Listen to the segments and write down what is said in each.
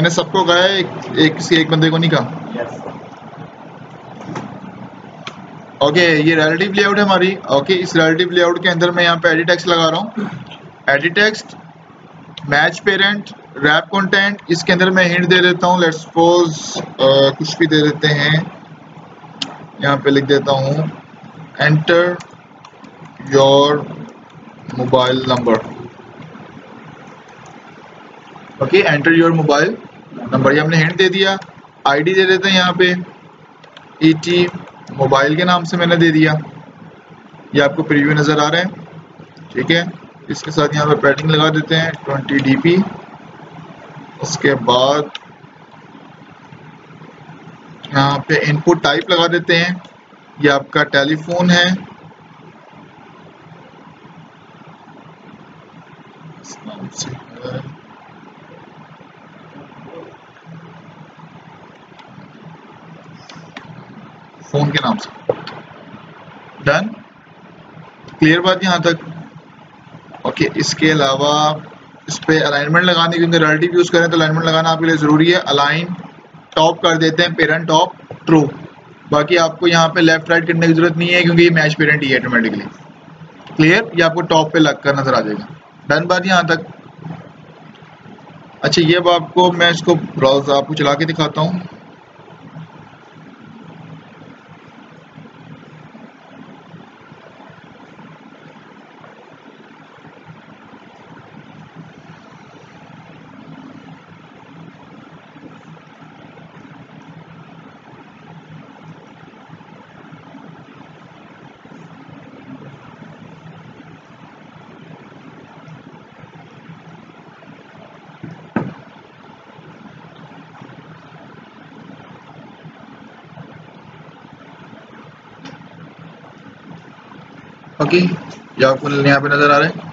मैंने सबको कहा है एक, एक किसी एक बंदे को नहीं कहा। यस ओके ये रिलेटिव लेआउट है हमारी। ओके okay, इस रिलेटिव लेआउट के अंदर मैं यहाँ पे एडिट टेक्स्ट लगा रहा हूँ। Edit text match parent wrap content इसके अंदर मैं हिंट दे देता हूँ। लेट्स सपोज़ कुछ भी दे देते हैं। यहाँ पे लिख देता हूँ। Enter your mobile number okay enter your mobile number ये हमने हिंट दे दिया। आईडी दे देते हैं यहाँ पे। ईटी मोबाइल के नाम से मैंने दे दिया। ये आपको प्रीव्यू नज़र आ रहा है। ठीक है? इसके साथ यहाँ पे पैडिंग लगा देते हैं ट्वेंटी डी उसके बाद यहाँ पे इनपुट टाइप लगा देते हैं। ये आपका टेलीफोन है। नाम से फ़ोन के नाम से। डन क्लियर बात यहाँ तक? ओके इसके अलावा इस पे अलाइनमेंट लगाने क्योंकि रिलेटिव यूज़ करें तो अलाइनमेंट लगाना आपके लिए ज़रूरी है। अलाइन टॉप कर देते हैं पेरेंट टॉप ट्रू बाकी आपको यहाँ पे लेफ़्ट राइट करने की ज़रूरत नहीं है क्योंकि ये मैच पेरेंट ही है ऑटोमेटिकली क्लियर ये आपको टॉप पे लग कर नज़र आ जाएगा। डन बात यहाँ तक? अच्छा ये अब आपको मैं इसको ब्राउज आपको चला के दिखाता हूँ। ओके ये आपको यहाँ पे नज़र आ रहा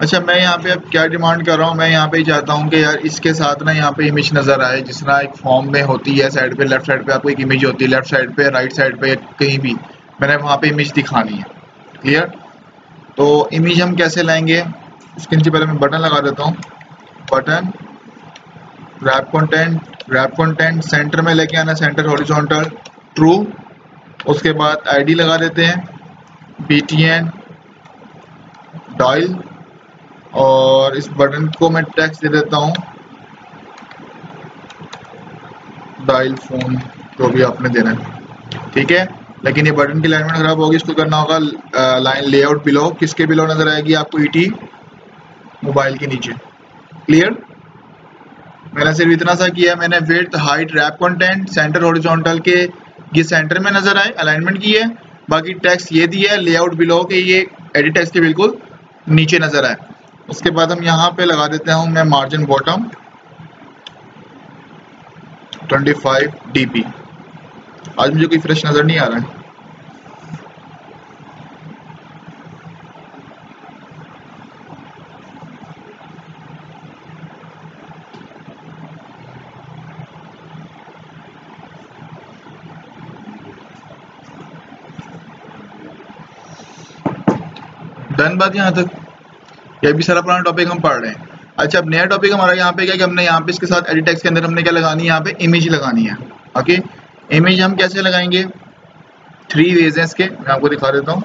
अच्छा मैं यहाँ पे अब क्या डिमांड कर रहा हूँ? मैं यहाँ पे चाहता हूँ कि यार इसके साथ ना यहाँ पे इमेज नज़र आए, जिस तरह एक फॉर्म में होती है साइड पे लेफ़्ट साइड पे आपको एक इमेज होती है लेफ़्ट साइड पे राइट साइड पे, कहीं भी। मैंने वहाँ पे इमेज दिखानी है। क्लियर तो इमेज हम कैसे लाएँगे? उसके नीचे पहले मैं बटन लगा देता हूँ। Button wrap content wrap content centre में लेके आना सेंटर हॉरिजॉन्टल ट्रू उसके बाद आईडी लगा देते हैं। बी टी एन डायल और इस बटन को मैं टेक्स्ट दे देता हूँ। डायल फ़ोन जो भी आपने देना है। ठीक है? लेकिन ये बटन की अलाइनमेंट खराब होगी, इसको करना होगा लाइन लेआउट बिलो किसके बिलो नज़र आएगी आपको ईटी मोबाइल के नीचे। क्लियर मैंने सिर्फ़ इतना सा किया मैंने with height wrap content centre horizontal के ये सेंटर में नज़र आए। अलाइनमेंट की है। बाकी टेक्स्ट ये दिया है लेआउट बिलो के ये एडिट टेक्स्ट के बिल्कुल नीचे नज़र आए। उसके बाद हम यहाँ पे लगा देते हैं, मैं मार्जिन बॉटम 25 डीपी आज मुझे कोई फ्रेश नज़र नहीं आ रहा है। डन बात यहाँ तक। ये भी सारा पुराना टॉपिक हम पढ़ रहे हैं। अच्छा अब नया टॉपिक हमारा यहाँ पे क्या कि हमने यहाँ पे इसके साथ एडिट टेक्स्ट के अंदर हमने क्या लगानी है? यहाँ पे इमेज लगानी है। ओके इमेज हम कैसे लगाएँगे? थ्री वेज हैं इसके। मैं आपको दिखा देता हूँ।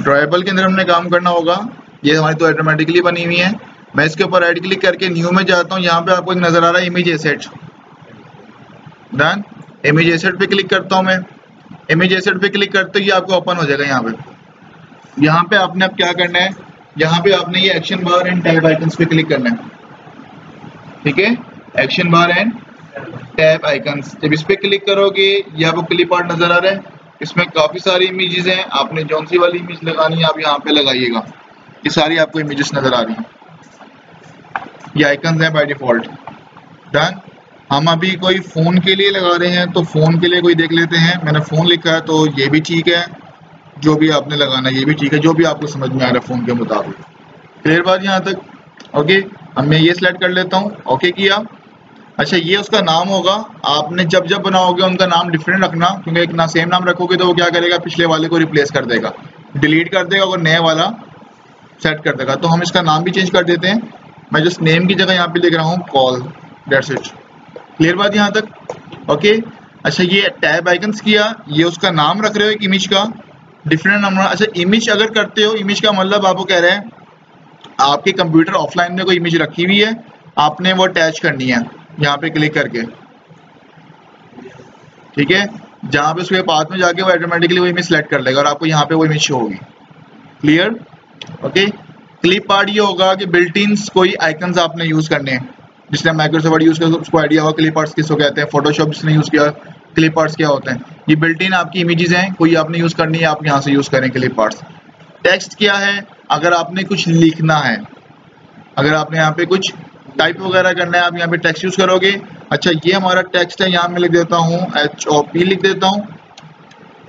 ड्राइबल के अंदर हमने काम करना होगा। ये हमारी तो ऑटोमेटिकली बनी हुई है। मैं इसके ऊपर राइट क्लिक करके न्यू में जाता हूँ। यहाँ पे आपको एक नज़र आ रहा है image asset done image asset पे क्लिक करता हूँ मैं। इमेज एसेट पे क्लिक करते ही आपको ओपन हो जाएगा यहाँ पे। यहाँ पे आपने अब क्या करना है? यहाँ पे आपने ये action bar and tab icons पे क्लिक करना है। ठीक है? Action bar and tab icons जब इस पे क्लिक करोगे, ये आपको क्लिप आर्ट नज़र आ रहा है। इसमें काफ़ी सारी इमेजेस हैं। आपने जौन सी वाली इमेज लगानी है, आप यहाँ पे लगाइएगा। ये सारी आपको इमेजेस नज़र आ रही हैं। ये आइकन्स हैं बाय डिफ़ॉल्ट डन हम अभी कोई फ़ोन के लिए लगा रहे हैं तो फ़ोन के लिए कोई देख लेते हैं। मैंने फ़ोन लिखा है तो ये भी ठीक है। जो भी आपने लगाना ये भी ठीक है, जो भी आपको समझ में आ रहा है फ़ोन के मुताबिक। क्लियर बात यहाँ तक ओके अब मैं ये सिलेक्ट कर लेता हूँ। ओके किया। अच्छा ये उसका नाम होगा। आपने जब जब बनाओगे, उनका नाम डिफरेंट रखना, क्योंकि एक ना सेम नाम रखोगे तो वो क्या करेगा, पिछले वाले को रिप्लेस कर देगा। डिलीट कर देगा और नए वाला सेट कर देगा। तो हम इसका नाम भी चेंज कर देते हैं। मैं जस्ट नेम की जगह यहाँ पे लिख रहा हूँ कॉल डेट्स इट क्लियर बात यहाँ तक? ओके अच्छा ये टैब आइकन्स किया। ये उसका नाम रख रहे हो एक इमेज का? डिफरेंट नंबर अच्छा इमेज अगर करते हो इमेज का मतलब आपको कह रहे हैं, आपके कंप्यूटर ऑफलाइन में कोई इमेज रखी हुई है, आपने वो अटैच करनी है, यहाँ पे क्लिक करके। ठीक है? जहाँ पे उसके पास में जाके वो ऑटोमेटिकली वो इमेज सेलेक्ट कर लेगा और आपको यहाँ पे वो इमेज शो होगी। क्लियर ओके क्लिप पार्ट ये होगा कि बिल्ट कोई आइकन्स आपने यूज़ करने हैं। जिसने माइक्रोसॉफ्ट यूज़ किया, उसको आइडिया होगा क्लिप आर्ट्स किसको कहते हैं फोटोशॉप जिसने यूज़ किया क्लिप आर्ट्स क्या होते हैं। ये बिल्ट आपकी इमेजेस हैं, कोई आपने यूज़ करनी है, आप यहाँ से यूज़ करें क्लिप आर्ट्स टेक्स्ट क्या है? अगर आपने कुछ लिखना है, अगर आपने यहाँ पे कुछ टाइप वगैरह करना है, आप यहाँ पे टेक्स्ट यूज़ करोगे अच्छा ये हमारा टेक्स्ट है, यहाँ मैं लिख देता हूँ एच ओ पी लिख देता हूँ।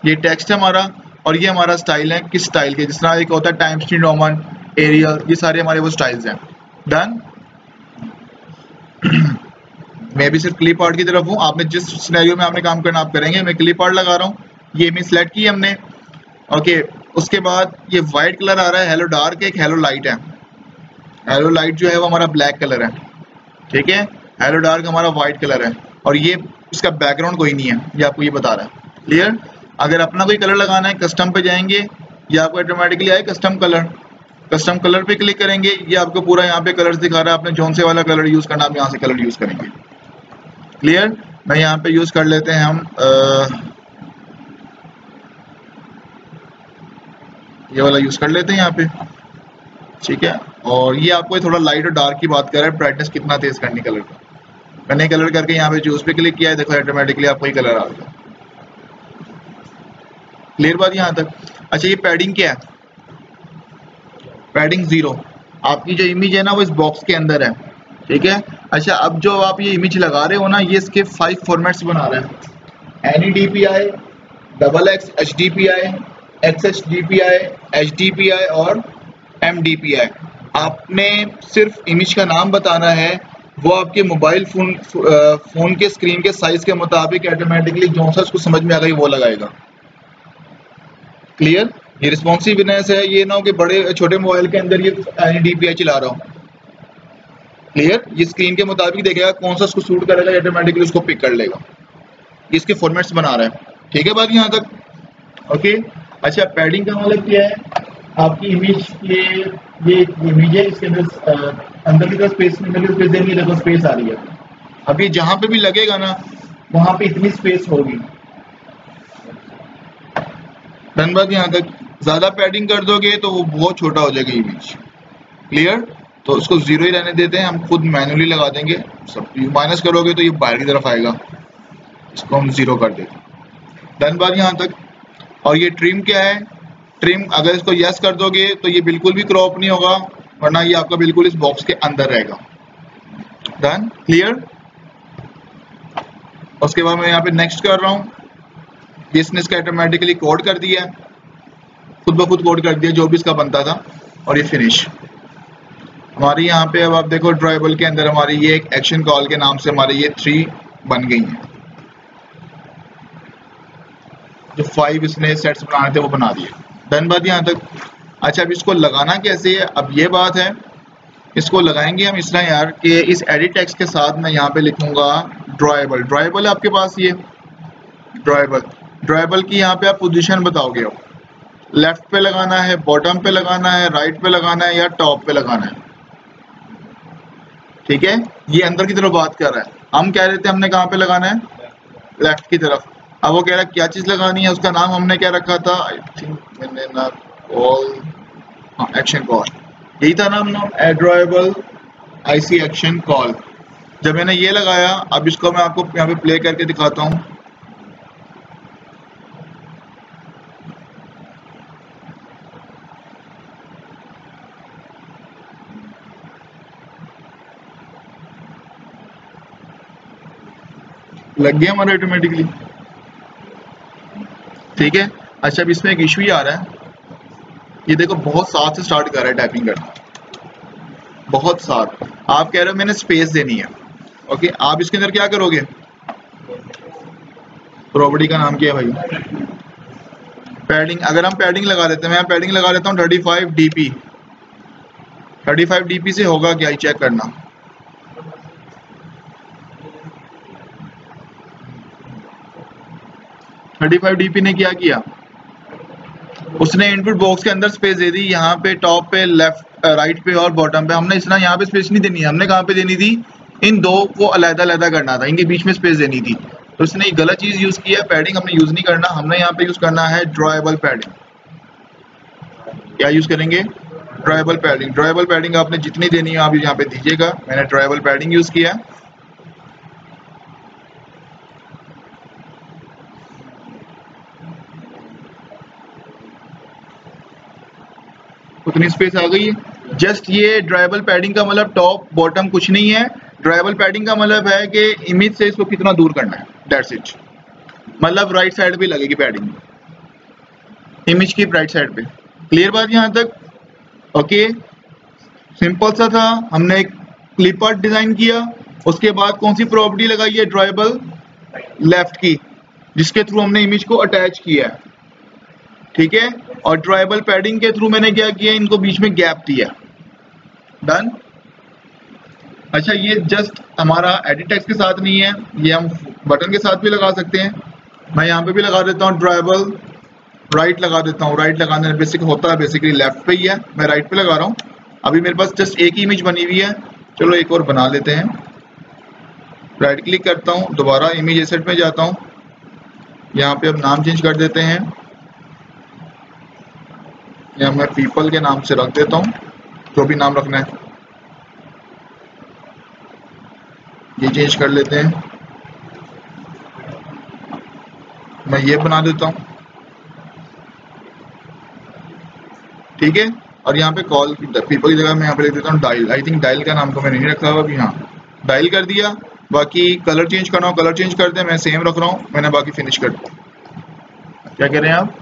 ये टेक्स्ट है हमारा, और ये हमारा स्टाइल है, किस स्टाइल के? जिस तरह एक होता है टाइम स्टी रोमन एरियल ये सारे हमारे वो स्टाइल्स हैं। डन मैं भी सिर्फ़ क्लिप आर्ट की तरफ़ हूँ। आपने जिस सिनेरियो में आपने काम करना, आप करेंगे। मैं क्लिप आर्ट लगा रहा हूँ। ये मैं सिलेक्ट की हमने। ओके उसके बाद ये व्हाइट कलर आ रहा है। हेलो डार्क एक हेलो लाइट है। हेलो लाइट जो है वो हमारा ब्लैक कलर है। ठीक है? हेलो डार्क हमारा व्हाइट कलर है। और ये इसका बैकग्राउंड कोई नहीं है। ये आपको ये बता रहा है। क्लियर अगर अपना कोई कलर लगाना है कस्टम पे जाएँगे, ये आपको ऑटोमेटिकली आए कस्टम कलर कस्टम कलर पे क्लिक करेंगे। ये आपको पूरा यहाँ पे कलर दिखा रहा है। आपने जोन से वाला कलर यूज़ करना, आप यहाँ से कलर यूज़ करेंगे। क्लियर मैं यहाँ पे यूज़ कर लेते हैं हम आ, ये वाला यूज़ कर लेते हैं यहाँ पे। ठीक है? और ये आपको थोड़ा लाइट और डार्क की बात कर रहा है ब्राइटनेस कितना तेज करनी कलर का। मैंने कलर करके यहाँ पे चूज़ पे क्लिक किया है देखो ऑटोमेटिकली आपको ही कलर आ गया। क्लियर बात यहाँ तक? अच्छा ये पैडिंग क्या है? पैडिंग ज़ीरो आपकी जो इमेज है ना वो इस बॉक्स के अंदर है। ठीक है? अच्छा अब जो आप ये इमेज लगा रहे हो ना, ये इसके फाइव फॉर्मेट्स बना रहे हैं। N D P I double X H D P I X H D P I H D P I और एम डी पी आई आपने सिर्फ़ इमेज का नाम बताना है, वो आपके मोबाइल फ़ोन फ़ोन के स्क्रीन के साइज़ के मुताबिक ऑटोमेटिकली जो सा उसको समझ में आ गई वो लगाएगा। क्लियर ये रिस्पॉन्सिवनेस है, ये ना हो कि बड़े, छोटे मोबाइल के अंदर ये आई चला रहा हूँ। क्लियर ये स्क्रीन के मुताबिक देखेगा कौन सा उसको सूट करेगा ऑटोमेटिकली उसको पिक कर लेगा। इसके फॉर्मेट्स बना रहा है। ठीक है बात यहाँ तक? ओके अच्छा पैडिंग का मतलब क्या है? आपकी इमेज के ये इमेज है, इसके अंदर अंदर की स्पेस अंदर की स्पेस देंगे देखो स्पेस आ रही है। अब ये जहाँ पे भी लगेगा ना, वहाँ पे इतनी स्पेस होगी। धनबाद, यहाँ तक? ज़्यादा पैडिंग कर दोगे तो वो बहुत छोटा हो जाएगा इमेज क्लियर तो उसको ज़ीरो ही रहने देते हैं, हम खुद मैनुअली लगा देंगे, सब माइनस करोगे तो ये बाहर की तरफ़ आएगा। इसको हम ज़ीरो कर देते धनबाद यहाँ तक। और ये ट्रिम क्या है? ट्रिम अगर इसको यस कर दोगे तो ये बिल्कुल भी क्रॉप नहीं होगा, वरना ये आपका बिल्कुल इस बॉक्स के अंदर रहेगा। डन क्लियर उसके बाद मैं यहाँ पे नेक्स्ट कर रहा हूँ। इसने इसका ऑटोमेटिकली कोड कर दिया खुद ब खुद कोड कर दिया, जो भी इसका बनता था। और ये फिनिश हमारी यहाँ पे अब आप देखो ड्राइबल के अंदर हमारी ये एक एक्शन कॉल के नाम से हमारी ये थ्री बन गई हैं। जो फाइव इसने सेट्स बनाने थे वो बना दिए। डन बात यहाँ तक। अच्छा अब इसको लगाना कैसे है? अब ये बात है। इसको लगाएँगे हम इस तरह यार कि इस एडिट टेक्स्ट के साथ मैं यहाँ पे लिखूँगा ड्राइबल ड्राइबल आपके पास ये। ड्राइबल ड्राइबल की यहाँ पे आप पोजीशन बताओगे। लेफ़्ट पे लगाना है बॉटम पे लगाना है राइट पे लगाना है या टॉप पे लगाना है? ठीक है? ये अंदर की तरफ़ बात कर रहा है। हम कह रहे थे हमने कहाँ पे लगाना है? लेफ़्ट की तरफ़। अब वो कह रहा है, क्या चीज़ लगानी है? उसका नाम हमने क्या रखा था? आई थिंक मैंने ना कॉल हाँ एक्शन कॉल यही था नाम नाम एड्रॉयबल आईसी एक्शन कॉल जब मैंने ये लगाया, अब इसको मैं आपको यहाँ पे प्ले करके दिखाता हूँ। लग गया हमारा ऑटोमेटिकली ठीक है? अच्छा अब इसमें एक इशू ही आ रहा है। ये देखो, बहुत साथ से स्टार्ट कर रहा है टाइपिंग करना। बहुत साथ। आप कह रहे हो मैंने स्पेस देनी है। ओके आप इसके अंदर क्या करोगे? प्रॉपर्टी का नाम क्या है भाई? पैडिंग अगर हम पैडिंग लगा देते हैं, मैं पैडिंग लगा देता हूँ thirty five D P 35 DP से होगा क्या? चेक करना। थर्टी फाइव डीपी ने क्या किया? उसने इनपुट बॉक्स के अंदर स्पेस दे दी, यहाँ पे टॉप पे लेफ़्ट राइट पे और बॉटम पे। हमने इसना यहाँ पे स्पेस नहीं देनी है। हमने कहाँ पे देनी थी? इन दो को अलहदा अलहदा करना था। इनके बीच में स्पेस देनी थी। तो उसने गलत चीज़ यूज़ की है। पैडिंग हमने यूज़ नहीं करना। हमने यहाँ पे यूज़ करना है ड्रॉएबल पैडिंग क्या यूज़ करेंगे? ड्रॉएबल पैडिंग ड्रॉएबल पैडिंग आपने जितनी देनी है, आप यहाँ पे दीजिएगा। मैंने ड्रॉएबल पैडिंग यूज़ किया। उतनी स्पेस आ गई है। जस्ट ये ड्राइबल पैडिंग का मतलब टॉप बॉटम कुछ नहीं है। ड्राइबल पैडिंग का मतलब है कि इमेज से इसको कितना दूर करना है। दैट्स इट मतलब राइट साइड पे लगेगी पैडिंग इमेज की राइट साइड पे। क्लियर बात यहाँ तक? ओके सिंपल सा था। हमने एक क्लिपर डिज़ाइन किया। उसके बाद कौन सी प्रॉपर्टी लगाई है ड्राइबल लेफ़्ट की। जिसके थ्रू हमने इमेज को अटैच किया है। ठीक है? और ड्राइबल पैडिंग के थ्रू मैंने क्या किया? इनको बीच में गैप दिया। डन अच्छा ये जस्ट हमारा एडिटेक्स के साथ नहीं है। ये हम बटन के साथ भी लगा सकते हैं। मैं यहाँ पे भी लगा देता हूँ ड्राइबल राइट लगा देता हूँ। राइट लगाने में बेसिक होता है बेसिकली लेफ़्ट पे ही है। मैं राइट पे लगा रहा हूँ। अभी मेरे पास जस्ट एक इमेज बनी हुई है। चलो एक और बना लेते हैं। राइट क्लिक करता हूँ। दोबारा इमेज एसेट में जाता हूँ। यहाँ पे अब नाम चेंज कर देते हैं। या मैं पीपल के नाम से रख देता हूँ, जो भी नाम रखना है। ये चेंज कर लेते हैं। मैं ये बना देता हूँ। ठीक है? और यहाँ पे कॉल पीपल की जगह मैं यहाँ पे लिख देता हूँ डायल आई थिंक डायल का नाम तो मैंने नहीं रखा हुआ अभी हाँ। डायल कर दिया। बाकी कलर चेंज करना हो कलर चेंज कर दे। मैं सेम रख रहा हूँ। मैंने बाकी फिनिश कर दिया। क्या कह रहे हैं आप?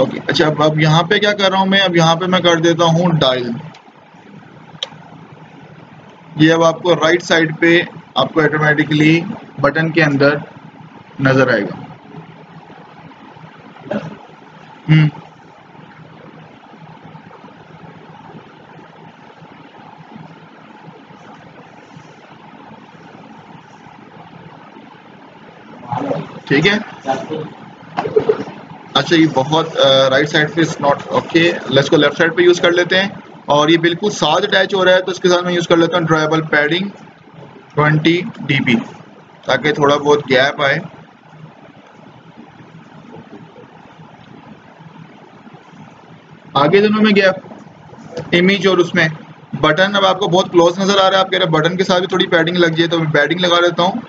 ओके अच्छा अब अब यहाँ पे क्या कर रहा हूँ मैं? अब यहाँ पे मैं कर देता हूँ डायल ये अब आपको राइट साइड पे आपको ऑटोमेटिकली बटन के अंदर नज़र आएगा। हम्म। ठीक है? अच्छा ये बहुत राइट साइड पे नॉट ओके लेट्स को लेफ़्ट साइड पे यूज़ कर लेते हैं। और ये बिल्कुल साथ अटैच हो रहा है तो इसके साथ मैं यूज़ कर लेता हूँ ड्राइबल पैडिंग 20 डीबी ताकि थोड़ा बहुत गैप आए। आगे दोनों में गैप इमेज और उसमें। बटन अब आपको बहुत क्लोज नज़र आ रहा है, आप कह रहे हैं बटन के साथ भी थोड़ी पैडिंग लग जाए तो मैं पैडिंग लगा देता हूँ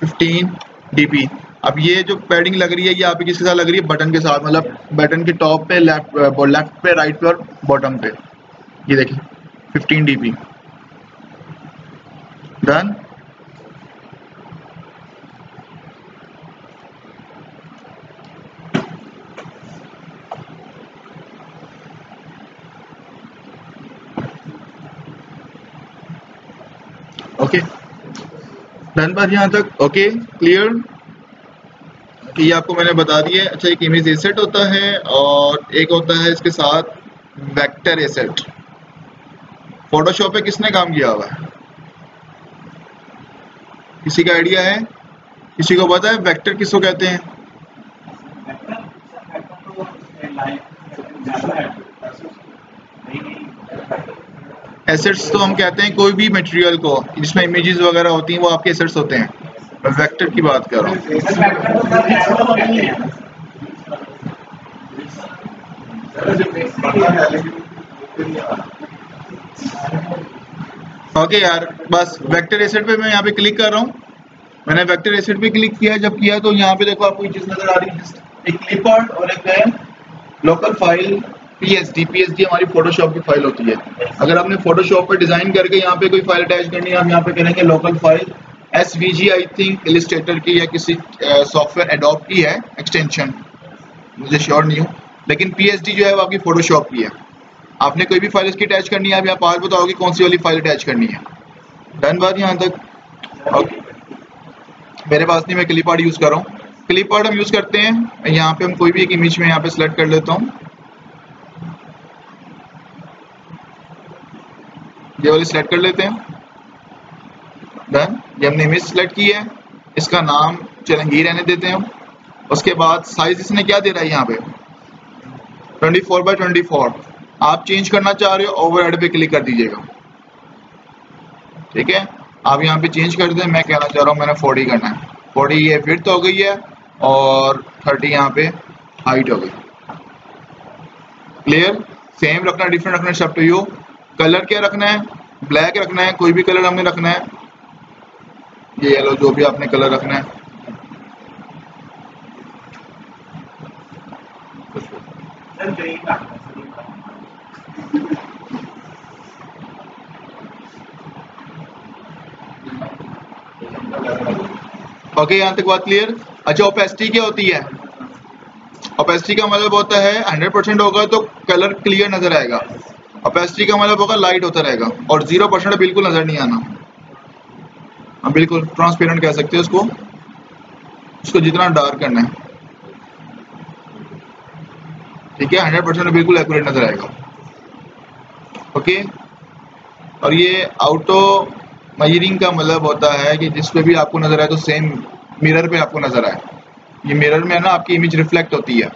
15 डीपी अब ये जो पैडिंग लग रही है, ये आपकी किसके साथ लग रही है? बटन के साथ मतलब बटन के टॉप पे लेफ़्ट लेफ़्ट पे राइट पे और बॉटम पे। ये देखिए 15 डीपी डन ओके डन यहाँ तक? ओके क्लियर ये आपको मैंने बता दिया अच्छा एक इमेज एसेट होता है और एक होता है इसके साथ वेक्टर एसेट फोटोशॉप पे किसने काम किया हुआ है? किसी का आइडिया है? किसी को पता है? वेक्टर किसको कहते हैं? एसेट्स तो हम कहते हैं कोई भी मटेरियल को, जिसमें इमेजेस वगैरह होती हैं, वो आपके एसेट्स होते हैं। मैं वेक्टर की बात कर रहा हूँ। ओके यार, बस वेक्टर एसेट पे मैं यहाँ पे क्लिक कर रहा हूँ। मैंने वेक्टर एसेट पे क्लिक किया जब किया तो यहाँ पे देखो आपको चीज़ नज़र आ रही है एक क्लिप आर्ट और एक लोकल फ़ाइल पीएसडी पीएसडी हमारी फोटोशॉप की फ़ाइल होती है। अगर आपने फोटोशॉप पे डिज़ाइन करके यहाँ पे कोई फ़ाइल अटैच करनी है, हम यहाँ पे करेंगे local file S V G I think Illustrator की या किसी सॉफ्टवेयर एडॉप्ट की है एक्सटेंशन मुझे श्योर नहीं हूँ। लेकिन पीएसडी जो है वो आपकी फोटोशॉप की है। आपने कोई भी फ़ाइल इसकी अटैच करनी है अभी आप आज बताओगे कौन सी वाली फ़ाइल अटैच करनी है। डन बात यहाँ तक। ओके मेरे पास नहीं, मैं क्लिप आर्ट यूज़ कर रहा हूँ। क्लिप आर्ट हम यूज़ करते हैं। यहाँ पे हम कोई भी एक इमेज में यहाँ पे सिलेक्ट कर लेता हूँ। ये वाली सिलेक्ट कर लेते हैं। डन ये हमने इमेज सिलेक्ट की है, इसका नाम चलेंगे रहने देते हैं उसके बाद साइज़ इसने क्या दे रहा है यहाँ पे? 24 फोर बाई ट्वेंटी आप चेंज करना चाह रहे हो ओवर पे क्लिक कर दीजिएगा। ठीक है? आप यहाँ पे चेंज कर दें, मैं कहना चाह रहा हूँ मैंने 40 करना है। 40 ये फिट हो गई है और 30 यहाँ पे हाइट हो गई। क्लियर सेम रखना डिफरेंट रखना टू यू कलर क्या रखना है? ब्लैक रखना है, कोई भी कलर हमें रखना है। ये येलो जो भी आपने कलर रखना है। ओके यहाँ तक बात क्लियर अच्छा ओपेसिटी क्या होती है? ओपेसिटी का मतलब होता है 100 परसेंट होगा तो कलर क्लियर नज़र आएगा। ओपेसिटी का मतलब होगा लाइट होता रहेगा और ज़ीरो परसेंट बिल्कुल नज़र नहीं आना। हम बिल्कुल ट्रांसपेरेंट कह सकते हैं उसको। उसको जितना डार्क करना है। ठीक है? हंड्रेड परसेंट बिल्कुल एक्यूरेट नज़र आएगा। ओके और ये आउटो मयरिंग का मतलब होता है कि जिस पे भी आपको नज़र आए तो सेम मिरर पे आपको नज़र आए। ये मिरर में है ना, आपकी इमेज रिफ्लेक्ट होती है।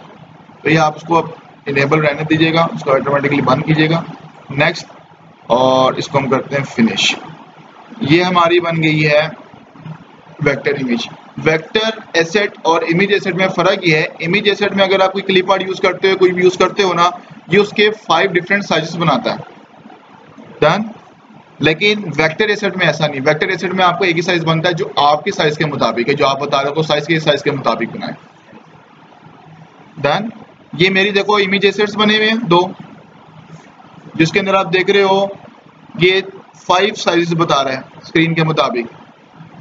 तो ये आप उसको इनेबल रहने दीजिएगा, उसको ऑटोमेटिकली बंद कीजिएगा। नेक्स्ट और इसको हम करते हैं फिनिश ये हमारी बन गई है वेक्टर इमेज वेक्टर एसेट और इमेज एसेट में फ़र्क ये है इमेज एसेट में अगर आप कोई क्लिप आर्ट यूज़ करते हो, कोई भी यूज़ करते हो ना, ये उसके फाइव डिफरेंट साइजेस बनाता है। डन लेकिन वेक्टर एसेट में ऐसा नहीं। वेक्टर एसेट में आपको एक ही साइज़ बनता है जो आपके साइज़ के मुताबिक है, जो आप बता रहे हो साइज़ के साइज़ के मुताबिक बनाए। डन ये मेरी देखो इमेज एसेट्स बने हुए हैं, दो। जिसके अंदर आप देख रहे हो, ये फाइव साइज़ बता रहे हैं स्क्रीन के मुताबिक।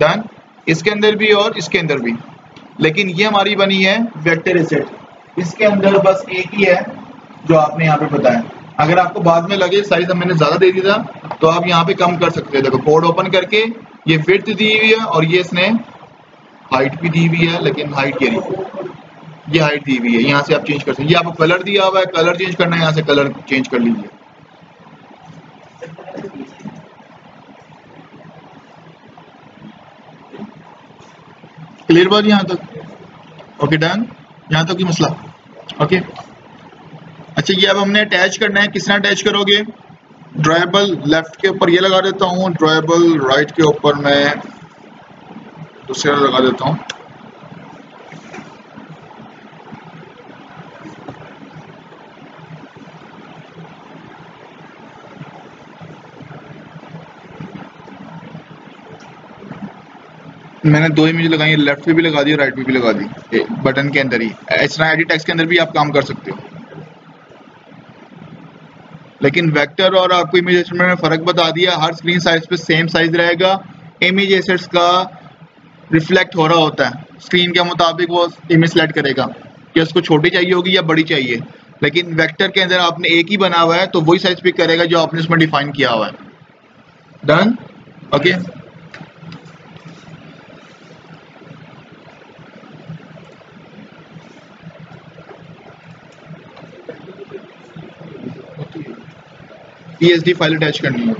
डन इसके अंदर भी और इसके अंदर भी। लेकिन ये हमारी बनी है वेक्टर एसेट इसके अंदर बस एक ही है, जो आपने यहाँ पे बताया। अगर आपको बाद में लगे साइज़ मैंने ज़्यादा दे दिया था तो आप यहाँ पे कम कर सकते हैं। देखो कोड ओपन करके ये विथ दी हुई है और ये इसने हाइट भी दी हुई है, लेकिन हाइट के नहीं। ये हाइट दी हुई है। यहाँ से आप चेंज कर सकते हैं। ये आपको कलर दिया हुआ है। कलर चेंज करना है। यहाँ से कलर चेंज कर लीजिए। क्लियर बात यहाँ तक? ओके डन यहाँ तक ही मसला। ओके अच्छा ये अब हमने अटैच करना है। किसने अटैच करोगे? ड्राइबल लेफ़्ट के ऊपर ये लगा देता हूँ। ड्राइबल राइट के ऊपर मैं दूसरा लगा देता हूँ। मैंने दो इमेज लगाई है लेफ़्ट पे भी लगा दी और राइट पे भी लगा दी बटन के अंदर ही। इस तरह एडिट टेक्स्ट के अंदर भी आप काम कर सकते हो। लेकिन वेक्टर और आपको इमेज में फ़र्क बता दिया, हर स्क्रीन साइज़ पे सेम साइज़ रहेगा। इमेज एसेट्स का रिफ्लेक्ट हो रहा होता है। स्क्रीन के मुताबिक वो इमेज सेलेक्ट करेगा कि उसको छोटी चाहिए होगी या बड़ी चाहिए। लेकिन वेक्टर के अंदर आपने एक ही बना हुआ है तो वही साइज़ पिक करेगा जो आपने उसमें डिफाइन किया हुआ है। Done okay okay? PSD file attach करनी है।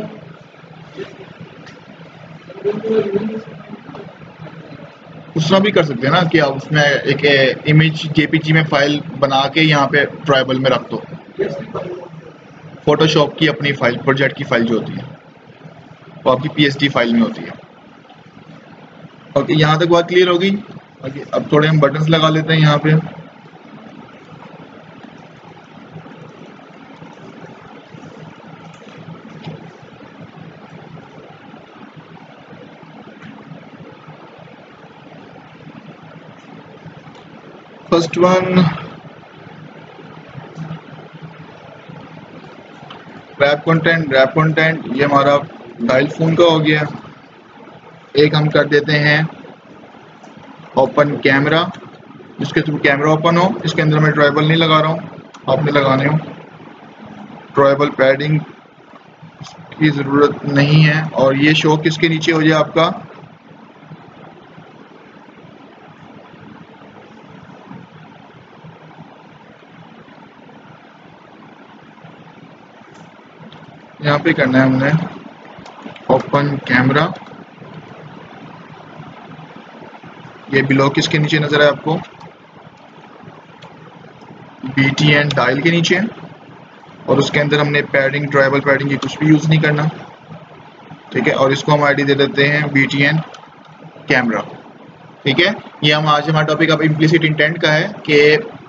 उसमें भी कर सकते हैं ना कि आप उसमें एक इमेज जेपीजी में फ़ाइल बना के यहाँ पे ट्राइबल में रख दो। फोटोशॉप की अपनी फ़ाइल प्रोजेक्ट की फ़ाइल जो होती है, वो आपकी पीएसडी फ़ाइल में होती है। ओके यहाँ तक बात क्लियर होगी अब थोड़े हम बटन्स लगा लेते हैं यहाँ पे। First one wrap content wrap content ये हमारा डायल फ़ोन का हो गया. एक हम कर देते हैं ओपन कैमरा जिसके थ्रू कैमरा ओपन हो, इसके अंदर मैं ट्राइबल नहीं लगा रहा हूँ। आपने लगाने हो। ट्राइबल पैडिंग की ज़रूरत नहीं है। और ये शो किसके नीचे हो जाए आपका? यहाँ पे करना है हमने ओपन कैमरा ये ब्लॉक किसके नीचे नज़र है आपको? बी टी एन डायल के नीचे। और उसके अंदर हमने पैडिंग ड्राइबल पैडिंग ये कुछ भी यूज़ नहीं करना। ठीक है? और इसको हम आईडी दे देते हैं बी टी एन कैमरा ठीक है? ये हम आज हमारा टॉपिक अब इम्प्लिसिट इंटेंट का है कि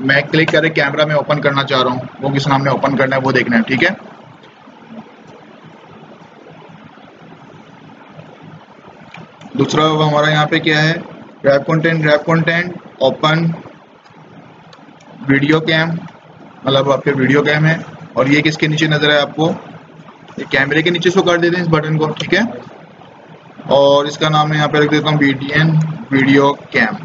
मैं क्लिक करके कैमरा में ओपन करना चाह रहा हूँ। वो किस नाम ने ओपन करना है वो देखना है। ठीक है? दूसरा हमारा यहाँ पे क्या है? Wrap content wrap content open video cam मतलब आपके वीडियो कैम है। और ये किसके नीचे नज़र है आपको? ये कैमरे के नीचे इसको कर देते हैं इस बटन को, ठीक है? और इसका नाम मैं यहाँ पे रख देता हूँ बीटीएन वीडियो कैम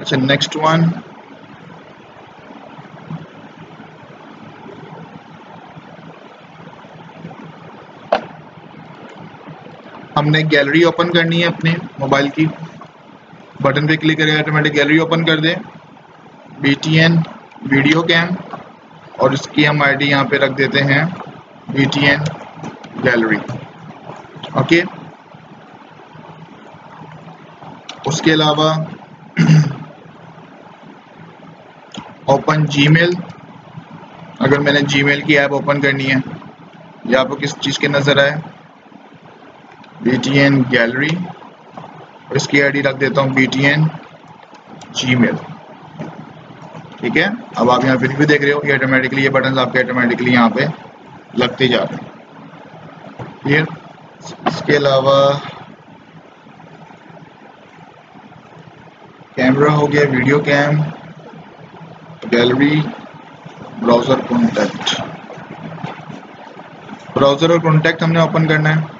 अच्छा नेक्स्ट वन हमने गैलरी ओपन करनी है अपने मोबाइल की। बटन पे क्लिक करें ऑटोमेटिक गैलरी ओपन कर दें। B T N video cam और इसकी हम आई डी यहाँ पे रख देते हैं B T N gallery okay उसके अलावा ओपन जीमेल अगर मैंने जीमेल की ऐप ओपन करनी है, या आपको किस चीज़ के नज़र आए? एन गैलरी और इसकी आईडी रख देता हूँ जी मेल ठीक है? अब आप यहाँ फिर भी देख रहे हो, ये ऑटोमेटिकली ये बटन आपके ऑटोमेटिकली यहाँ पे लगते जा रहे हैं। फिर इसके अलावा कैमरा हो गया video cam gallery browser contact browser और कॉन्टैक्ट हमने ओपन करना है।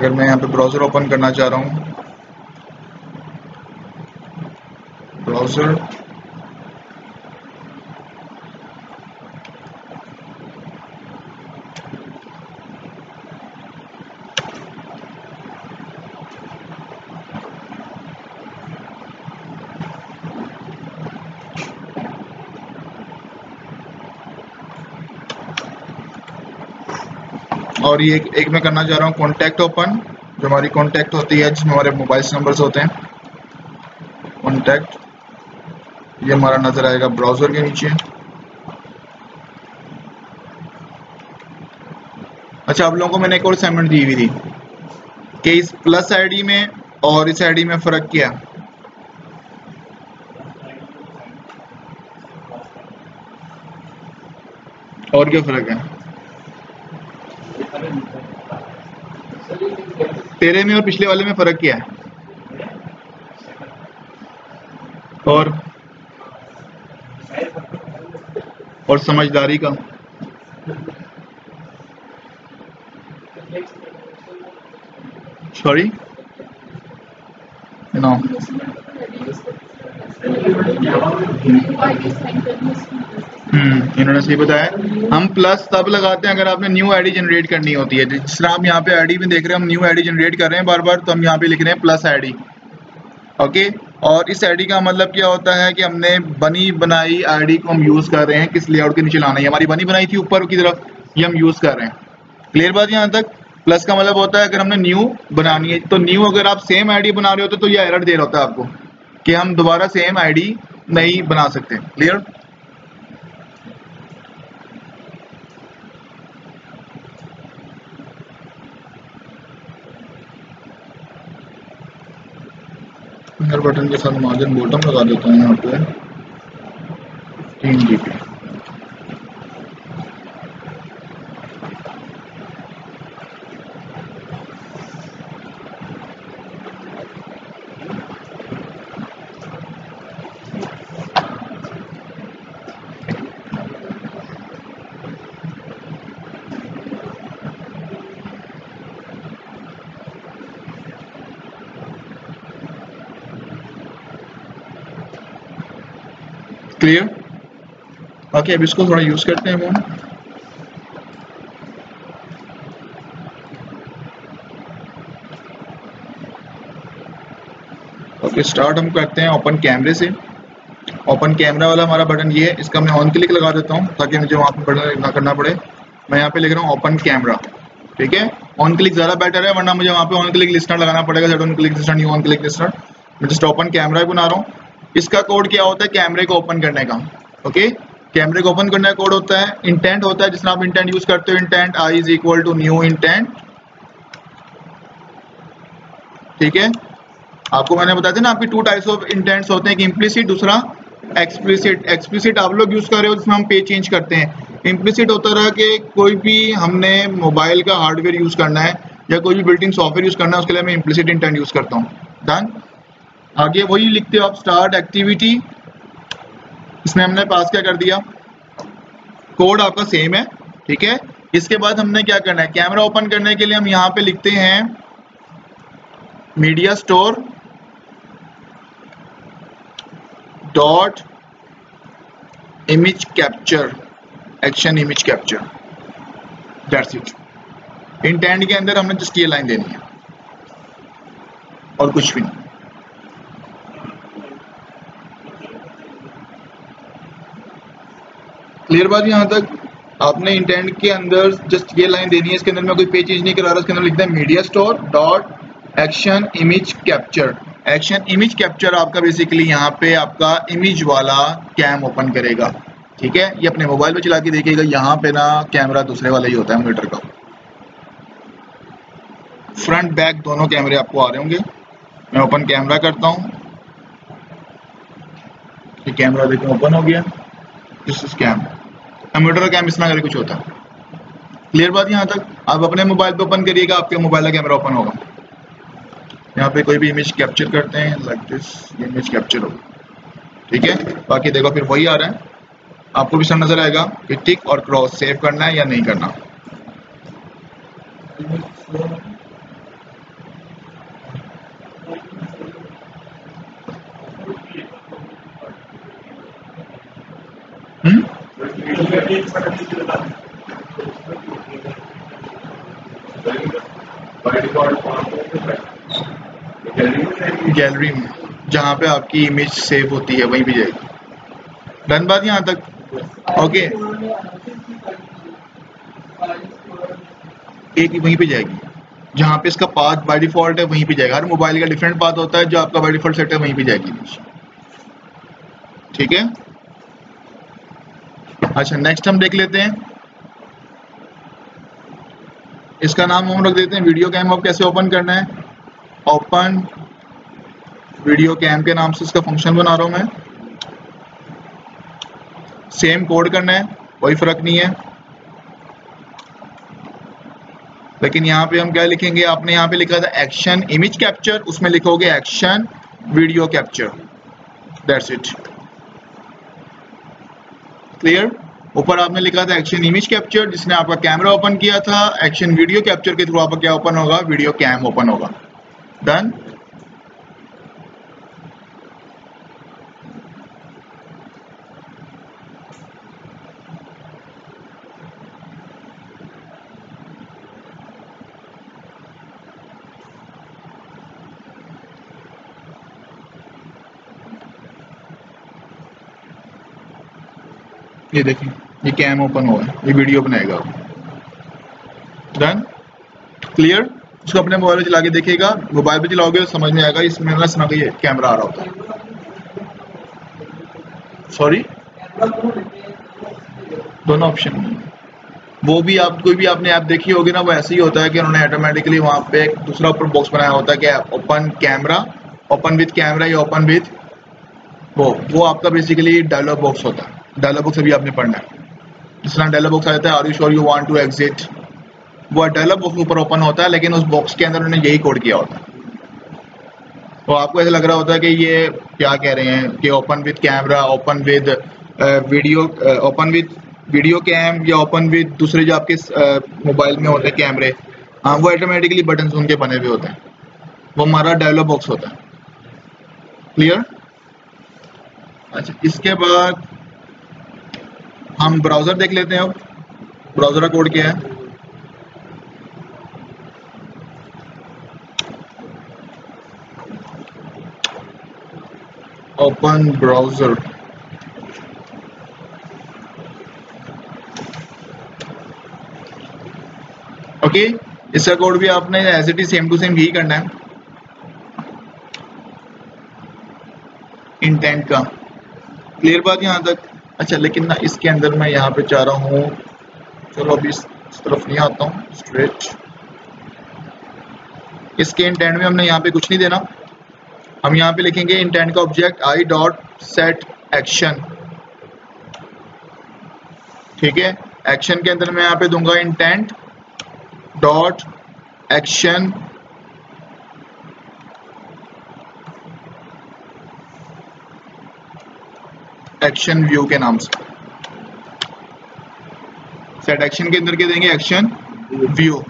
अगर मैं यहाँ पे ब्राउज़र ओपन करना चाह रहा हूँ। ब्राउज़र और ये एक, मैं करना चाह रहा हूँ कॉन्टैक्ट ओपन जो हमारी कॉन्टैक्ट होती है जिसमें हमारे मोबाइल नंबर्स होते हैं। कॉन्टैक्ट ये हमारा नज़र आएगा ब्राउज़र के नीचे। अच्छा आप लोगों को मैंने एक और असाइनमेंट दी हुई थी कि इस प्लस आईडी में और इस आईडी में फ़र्क क्या? और क्या फ़र्क है? तेरे में और पिछले वाले में फ़र्क क्या है? और और समझदारी का। सॉरी नो इन्होंने सही बताया। हम प्लस तब लगाते हैं अगर आपने न्यू आईडी जनरेट करनी होती है। जिस तरह हम यहाँ पे आईडी में देख रहे हैं, हम न्यू आईडी जनरेट कर रहे हैं बार बार तो हम यहाँ पे लिख रहे हैं प्लस आईडी ओके और इस आईडी का मतलब क्या होता है कि हमने बनी बनाई आईडी को हम यूज़ कर रहे हैं। किस लेआउट के नीचे लाना है? हमारी बनी बनाई थी ऊपर की तरफ़, ये हम यूज़ कर रहे हैं। क्लियर बात यहाँ तक? प्लस का मतलब होता है अगर हमने न्यू बनानी है तो न्यू अगर आप सेम आईडी बना रहे होते तो ये एरर दे रहा होता है आपको कि हम दोबारा सेम आईडी नहीं बना सकते। क्लियर हर बटन के साथ मार्जिन बॉटम लगा देता हूँ यहाँ पे। तीन जी बी क्लियर ओके अब इसको थोड़ा यूज़ करते हैं ओके स्टार्ट हम करते हैं ओपन कैमरे से। ओपन कैमरा वाला हमारा बटन ये है, इसका मैं ऑन क्लिक लगा देता हूँ, ताकि मुझे वहाँ पर बटन ना करना पड़े। मैं यहाँ पे लिख रहा हूँ ओपन कैमरा ठीक है? ऑन क्लिक ज़्यादा बेटर है, वरना मुझे वहाँ पे ऑन क्लिक लिस्टर लगाना पड़ेगा set on click listener new on click listener मैं जस्ट ओपन कैमरा बना रहा हूँ। इसका कोड क्या होता है? कैमरे को ओपन करने का। ओके? कैमरे को ओपन करने का कोड होता है। इंटेंट होता है, जिसमें आप इंटेंट यूज़ करते हो। Intent I is equal to new intent ठीक है? आपको मैंने बताया था ना, आपकी टू टाइप्स ऑफ़ इंटेंट्स होते हैं, एक इम्प्लिसिट दूसरा एक्सप्लिसिट एक्सप्लिसिट आप लोग यूज़ कर रहे हो, जिसमें हम पेज चेंज करते हैं। इम्प्लिसिट होता रहा कि कोई भी हमने मोबाइल का हार्डवेयर यूज़ करना है, या कोई भी बिल्डिंग सॉफ्टवेयर यूज़ करना है, उसके लिए मैं इम्प्लिसिट इंटेंट यूज़ करता हूँ। डन आगे वही लिखते हो आप स्टार्ट एक्टिविटी इसमें हमने पास क्या कर दिया? कोड आपका सेम है, ठीक है? इसके बाद हमने क्या करना है? कैमरा ओपन करने के लिए हम यहाँ पे लिखते हैं media store dot image capture action image capture that's it intent के अंदर हमने जस्ट ये लाइन देनी है। और कुछ भी नहीं। क्लियर बात यहाँ तक? आपने इंटेंट के अंदर जस्ट ये लाइन देनी है, इसके अंदर मैं कोई पेज चीज़ नहीं करा रहा, इसके अंदर लिखता है media store dot action image capture action image capture आपका बेसिकली यहाँ पे आपका इमेज वाला कैम ओपन करेगा। ठीक है? ये अपने मोबाइल पे चला के देखिएगा यहाँ पे ना कैमरा दूसरे वाला ही होता है मीटर का। फ्रंट बैक दोनों कैमरे आपको आ रहे होंगे। मैं ओपन कैमरा करता हूँ। कैमरा देखो ओपन हो गया। दिस इज़ कैम कंप्यूटर का कैम इसमें अगर कुछ होता। क्लियर बात यहाँ तक? आप अपने मोबाइल पे ओपन करिएगा, आपके मोबाइल का कैमरा ओपन होगा। यहाँ पे कोई भी इमेज कैप्चर करते हैं लाइक दिस इमेज कैप्चर होगा। ठीक है? बाकी देखो, फिर वही आ रहा है। आपको भी सब नज़र आएगा कि टिक और क्रॉस सेव करना है या नहीं करना। हम्म? गैलरी में, जहाँ पे आपकी इमेज सेव होती है, वहीं भी जाएगी। डन बात यहाँ तक। ओके एक वहीं पे जाएगी। जहाँ पे इसका पाथ बाय डिफ़ॉल्ट है, वहीं पे जाएगा। हर मोबाइल का डिफरेंट पाथ होता है, जो आपका बाय डिफ़ॉल्ट सेट है, वहीं पे जाएगी। ठीक है? अच्छा नेक्स्ट हम देख लेते हैं। इसका नाम हम रख देते हैं वीडियो कैम अब कैसे ओपन करना है? ओपन वीडियो कैम के नाम से इसका फ़ंक्शन बना रहा हूँ मैं। सेम कोड करना है, कोई फ़र्क नहीं है। लेकिन यहाँ पे हम क्या लिखेंगे? आपने यहाँ पे लिखा था एक्शन इमेज कैप्चर उसमें लिखोगे action video capture that's it clear ऊपर आपने लिखा था एक्शन इमेज कैप्चर जिसने आपका कैमरा ओपन किया था। एक्शन वीडियो कैप्चर के थ्रू आपका क्या ओपन होगा? वीडियो कैम ओपन होगा। डन ये देखिए, ये कैम ओपन हुआ है, ये वीडियो बनाएगा डन क्लियर उसको अपने मोबाइल में चला के देखिएगा मोबाइल पे चलाओगे तो समझ में आएगा, इसमें ना सुना ये कैमरा आ रहा होता है। सॉरी दोनों ऑप्शन वो भी आप, कोई भी आपने ऐप देखी होगी ना, वो ऐसे ही होता है कि उन्होंने ऑटोमेटिकली वहाँ पे एक दूसरा ऊपर बॉक्स बनाया होता है कि open camera open with camera या ओपन विथ वो वो आपका बेसिकली डायलॉग बॉक्स होता है। डायलॉग बॉक्स अभी आपने पढ़ना है। जिस तरह डायलॉग बॉक्स आ जाता है are you sure you want to exit वो डायलॉग बॉक्स ऊपर ओपन होता है, लेकिन उस बॉक्स के अंदर उन्होंने यही कोड किया होता है। तो आपको ऐसा लग रहा होता है कि ये क्या कह रहे हैं, कि open with camera open with video open with video cam या ओपन विद दूसरे जो आपके मोबाइल में होते हैं कैमरे हाँ वो ऑटोमेटिकली बटन उनके बने हुए होते हैं। वो हमारा डायलॉग बॉक्स होता है। क्लियर अच्छा इसके बाद हम ब्राउज़र देख लेते हैं अब। ब्राउज़र का कोड क्या है? ओपन ब्राउज़र ओके इसका कोड भी आपने as it is same to same यही करना है। इंटेंट का। क्लियर बात यहाँ तक? अच्छा लेकिन ना, इसके अंदर मैं यहाँ पे चाह रहा हूँ। चलो, अभी इस तरफ़ नहीं आता हूँ स्ट्रेट इसके इंटेंट में हमने यहाँ पे कुछ नहीं देना। हम यहाँ पे लिखेंगे इंटेंट का object I dot set action ठीक है? एक्शन के अंदर मैं यहाँ पे दूँगा intent dot action action view के नाम से। सेट एक्शन के अंदर के देंगे? एक्शन व्यू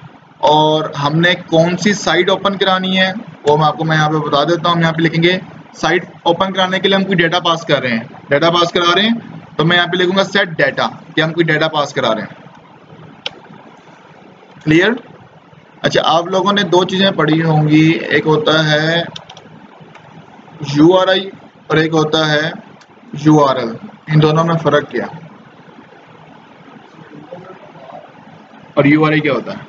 और हमने कौन सी साइट ओपन करानी है, वो मैं आपको, मैं यहाँ पे बता देता हूँ। यहाँ पे लिखेंगे साइट ओपन कराने के लिए हम कोई डेटा पास कर रहे हैं। डेटा पास करा रहे हैं तो मैं यहाँ पे लिखूँगा सेट डेटा कि हम कोई डेटा पास करा रहे हैं। क्लियर अच्छा आप लोगों ने दो चीज़ें पढ़ी होंगी। एक होता है URI और एक होता है URL इन दोनों में फ़र्क क्या? और URI क्या होता है?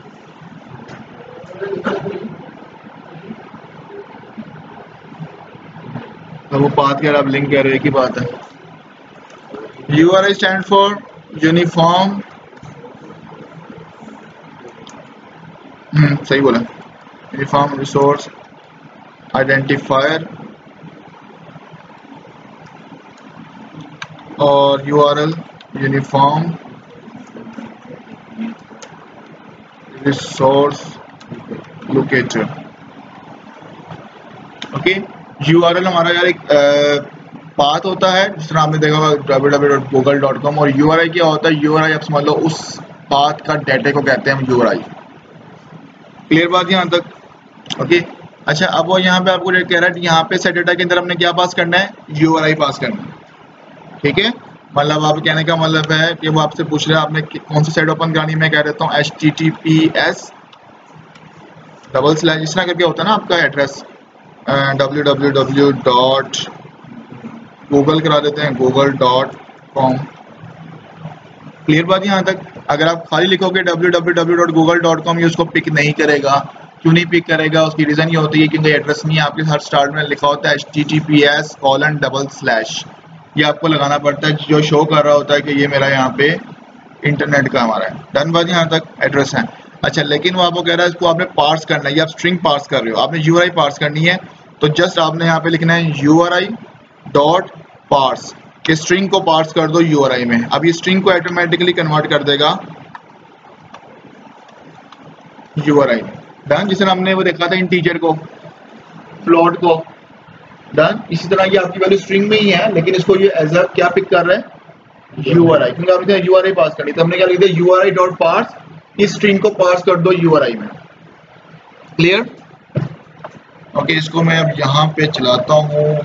तो वो पाथ के आप लिंक कर रहे की बात है। U R I stand for uniform सही बोला। यूनिफॉर्म रिसोर्स आइडेंटिफायर और U R L uniform resource locator okay URL हमारा यार एक पाथ होता है तरह आपने देखा होगा कॉम और यूआरआई क्या होता है? यूआरआई आप समझ लो, उस पाथ का डाटा को कहते हैं हम यूआरआई क्लियर बात यहाँ तक? ओके अच्छा अब वो यहाँ पे आपको कह रहा है यहाँ पे सेट डेटा के अंदर हमने क्या पास करना है? यूआरआई पास करना है। ठीक है? मतलब आप कहने का मतलब है कि वो आपसे पूछ रहे हैं, आपने कौन सी साइट ओपन करानी मैं कह देता हूँ H T T P S double slash इस तरह करके होता है ना आपका address W W W dot Google करा देते हैं गूगल डॉट कॉम क्लियर बात यहाँ तक? अगर आप खाली लिखोगे W W W dot Google dot com ये उसको पिक नहीं करेगा। क्यों नहीं पिक करेगा? उसकी रीज़न ये होती है क्योंकि एड्रेस नहीं है। आपके हर स्टार्ट में लिखा होता है H T T P S colon double slash ये आपको लगाना पड़ता है। जो शो कर रहा होता है कि ये मेरा यहाँ पे इंटरनेट का हमारा है। डन बात यहाँ तक एड्रेस है। अच्छा लेकिन वो आपको कह रहा है, इसको आपने पार्स करना है। ये आप स्ट्रिंग पार्स कर रहे हो। आपने यू पार्स करनी है। तो जस्ट आपने यहाँ पे लिखना है यूआरआई डॉट पार्स कि स्ट्रिंग को पार्स कर दो यूआरआई में। अब ये स्ट्रिंग को ऑटोमेटिकली कन्वर्ट कर देगा यू आर आई डन जिसने हमने वो देखा था इंटीजर को फ्लोट को डन इसी तरह ये आपकी वैल्यू स्ट्रिंग में ही है, लेकिन इसको ये एज अ क्या पिक कर रहा है? यू आर आई क्योंकि आपने यू आर आई पास करनी तो हमने क्या लिख दिया? U R I dot parse इस स्ट्रिंग को पास कर दो यू आर आई में। क्लियर ओके इसको मैं अब यहाँ पे चलाता हूँ।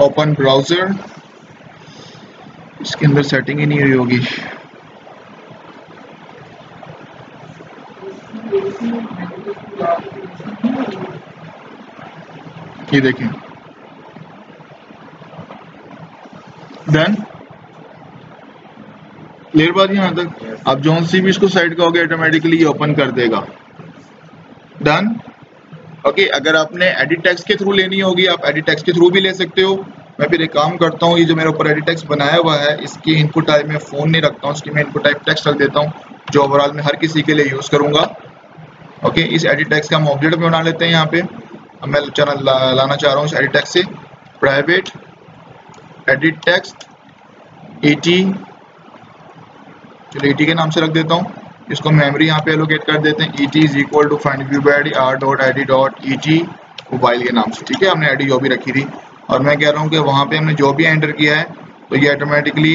ओपन ब्राउज़र इसके अंदर सेटिंग ही नहीं हुई होगी। ये देखें। देन क्लियर बात यहाँ तक। आप जो सी भी इसको साइड कहोगे ऑटोमेटिकली ओपन कर देगा। डन ओके okay, अगर आपने एडिट टेक्स्ट के थ्रू लेनी होगी आप एडिट टैक्स के थ्रू भी ले सकते हो। मैं फिर एक काम करता हूँ ये जो मेरे ऊपर एडिट टेक्स्ट बनाया हुआ है इसकी इनपुट टाइप में फ़ोन नहीं रखता हूँ इसकी मैं इनपुट टाइप टेक्स्ट रख देता हूँ जो ओवरऑल मैं हर किसी के लिए यूज़ करूँगा। ओके इस एडिट टेक्स्ट का हम ऑब्जेक्ट बना लेते हैं यहाँ पे। अब मैं चैनल ला, लाना चाह रहा हूँ इस एडिट टेक्स्ट से। प्राइवेट एडिट टेक्स्ट एटी चलो एटी के नाम से रख देता हूँ। इसको मेमोरी यहाँ पे एलोकेट कर देते हैं। E T is equal to find view by R dot I D dot E T mobile के नाम से। ठीक है हमने आई डी जो भी रखी थी। और मैं कह रहा हूँ कि वहाँ पे हमने जो भी एंटर किया है तो ये ऑटोमेटिकली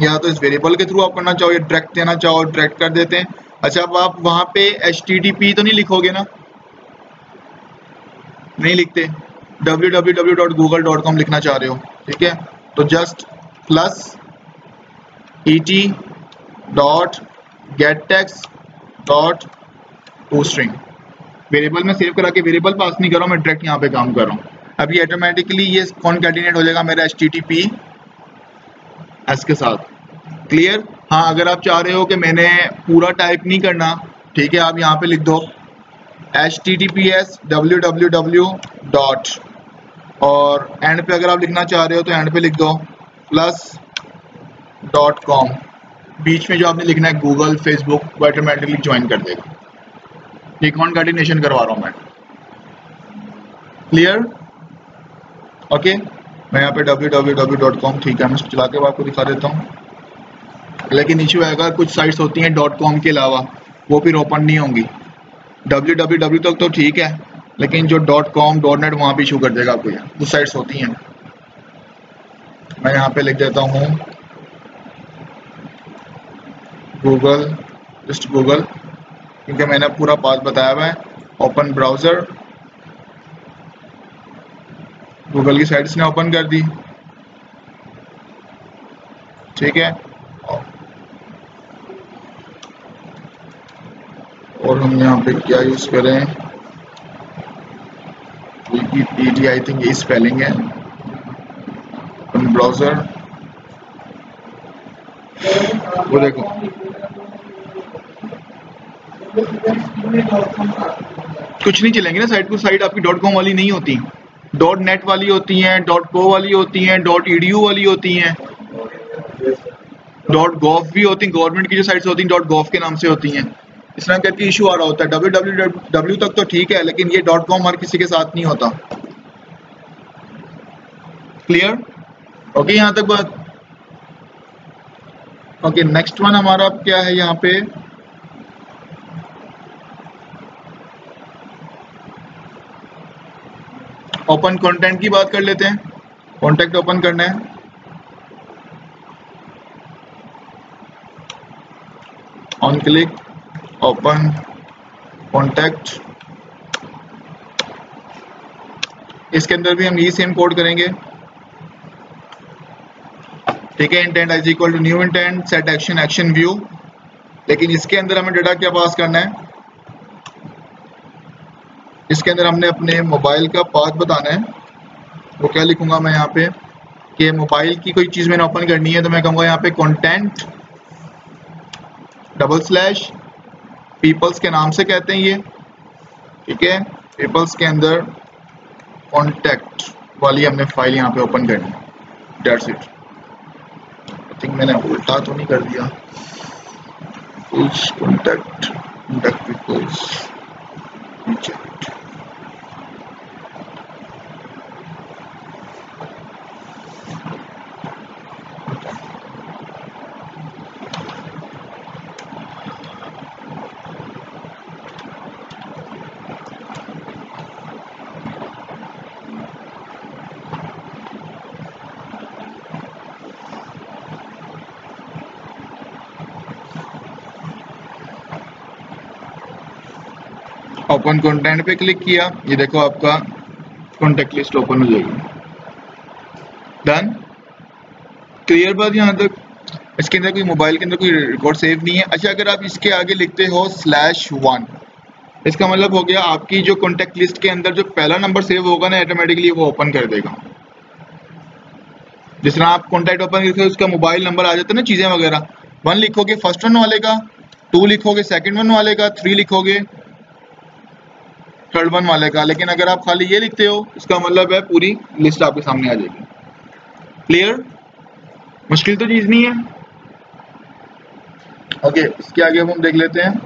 या तो इस वेरिएबल के थ्रू आप करना चाहो, या डायरेक्ट देना चाहो डायरेक्ट कर देते हैं। अच्छा अब आप वहाँ पे एच तो नहीं लिखोगे ना? नहीं लिखते। Www.google.com लिखना चाह रहे हो, ठीक है? तो just plus E T dot get text dot to string variable में सेव करा के वेरिएबल पास नहीं कर रहा हूँ, मैं डायरेक्ट यहाँ पे काम कर रहा हूँ। अभी ऑटोमेटिकली ये कौन कैंडिडेट हो जाएगा मेरा एच टी टी एस के साथ। क्लियर हाँ अगर आप चाह रहे हो कि मैंने पूरा टाइप नहीं करना, ठीक है, आप यहाँ पे लिख दो। H T T P S W W W dot और एंड पे अगर आप लिखना चाह रहे हो तो एंड पे लिख दो। प्लस डॉट कॉम बीच में जो आपने लिखना है गूगल फेसबुक वो ऑटोमेटिकली ज्वाइन कर देगा। ये करवा रहा हूँ मैं। क्लियर ओके मैं यहाँ पे www.com ठीक है, मैं चला के आपको दिखा देता हूँ। लेकिन इशू आएगा, कुछ साइट्स होती हैं डॉट कॉम के अलावा, वो फिर ओपन नहीं होंगी। www तक तो ठीक है, लेकिन जो डॉट कॉम डॉट नेट वहाँ भी इशू कर देगा आपको यहाँ। कुछ साइट्स होती हैं। मैं यहाँ पे लिख देता हूँ। गूगल जस्ट गूगल क्योंकि मैंने पूरा पाथ बताया हुआ है। ओपन ब्राउज़र गूगल की साइट इसने ओपन कर दी। ठीक है। और हम यहाँ पे क्या यूज़ करें? विकीपीडिया आई थिंक ये स्पेलिंग है। ब्राउज़र वो देखो। कुछ नहीं चलेंगे ना साइट टू साइट आपकी डॉट कॉम वाली नहीं होती। डॉट नेट वाली होती हैं डॉट को वाली होती हैं डॉट ईडीयू वाली होती हैं। डॉट गॉव भी होती हैं गवर्नमेंट की जो साइट्स होती हैं डॉट गॉव के नाम से होती हैं। इस तरह करके इशू आ रहा होता है। डब्ल्यू डब्ल्यू डब्ल्यू तक तो ठीक है, लेकिन ये डॉट कॉम हर किसी के साथ नहीं होता। क्लियर ओके यहाँ तक बात। ओके नेक्स्ट वन हमारा क्या है यहाँ पे? ओपन कंटेंट की बात कर लेते हैं। कॉन्टेक्ट ओपन करना है। ऑन क्लिक ओपन कॉन्टेक्ट इसके अंदर भी हम यही सेम कोड करेंगे। ठीक है intent as equal to new intent set action action view लेकिन इसके अंदर हमें डाटा क्या पास करना है? इसके अंदर हमने अपने मोबाइल का पाथ बताना है। वो क्या लिखूँगा मैं यहाँ पे? कि मोबाइल की कोई चीज़ मैंने ओपन करनी है तो मैं कहूँगा यहाँ पे कंटेंट डबल स्लैश पीपल्स के नाम से कहते हैं ये। ठीक है? पीपल्स के अंदर कॉन्टेक्ट वाली हमने फ़ाइल यहाँ पे ओपन करनी डेट्स इट आई थिंक मैंने उल्टा तो नहीं कर दिया। Contact contact peoples open content पे क्लिक किया, ये देखो आपका कॉन्टेक्ट लिस्ट ओपन हो जाएगी। डन क्लियर बात यहाँ तक? इसके अंदर कोई मोबाइल के अंदर कोई रिकॉर्ड सेव नहीं है। अच्छा अगर आप इसके आगे लिखते हो स्लैश वन इसका मतलब हो गया आपकी जो कॉन्टेक्ट लिस्ट के अंदर जो पहला नंबर सेव होगा ना ऑटोमेटिकली वो ओपन कर देगा। जिस तरह आप कॉन्टैक्ट ओपन करते हो उसका मोबाइल नंबर आ जाता है ना, चीज़ें वगैरह। वन लिखोगे फ़र्स्ट वन वाले का टू लिखोगे सेकंड वन वाले का थ्री लिखोगे। थर्ड वन वाले का। लेकिन अगर आप खाली ये लिखते हो इसका मतलब है पूरी लिस्ट आपके सामने आ जाएगी। क्लियर मुश्किल तो चीज़ नहीं है। ओके इसके आगे हम देख लेते हैं।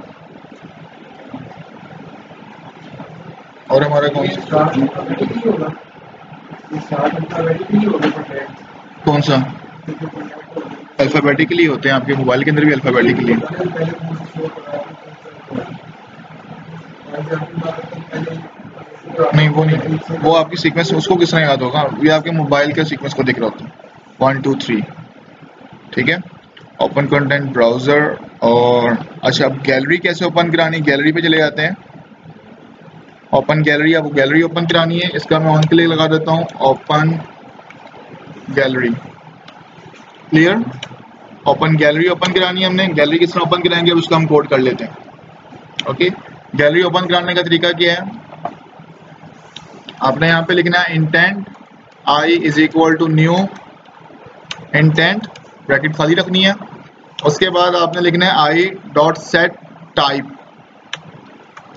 और हमारा कौन सा? कौन सा? अल्फ़ाबेटिकली होते हैं आपके मोबाइल के अंदर भी अल्फ़ाबेटिकली नहीं, वो नहीं। वो आपकी सीक्वेंस उसको किसने याद होगा? ये आपके मोबाइल के सीक्वेंस को दिख रहा होता वन टू थ्री ठीक है? ओपन कंटेंट ब्राउज़र और अच्छा अब गैलरी कैसे ओपन करानी? गैलरी पे चले जाते हैं। ओपन गैलरी आपको गैलरी ओपन करानी है। इसका मैं ऑन के लिए लगा देता हूँ। Open gallery clear open gallery open करानी है हमने। गैलरी किस तरह ओपन कराएँगे उसका हम कोड कर लेते हैं। ओके गैलरी ओपन कराने का तरीका क्या है? आपने यहाँ पे लिखना है intent I is equal to new intent bracket खाली रखनी है। उसके बाद आपने लिखना है आई डॉट सेट टाइप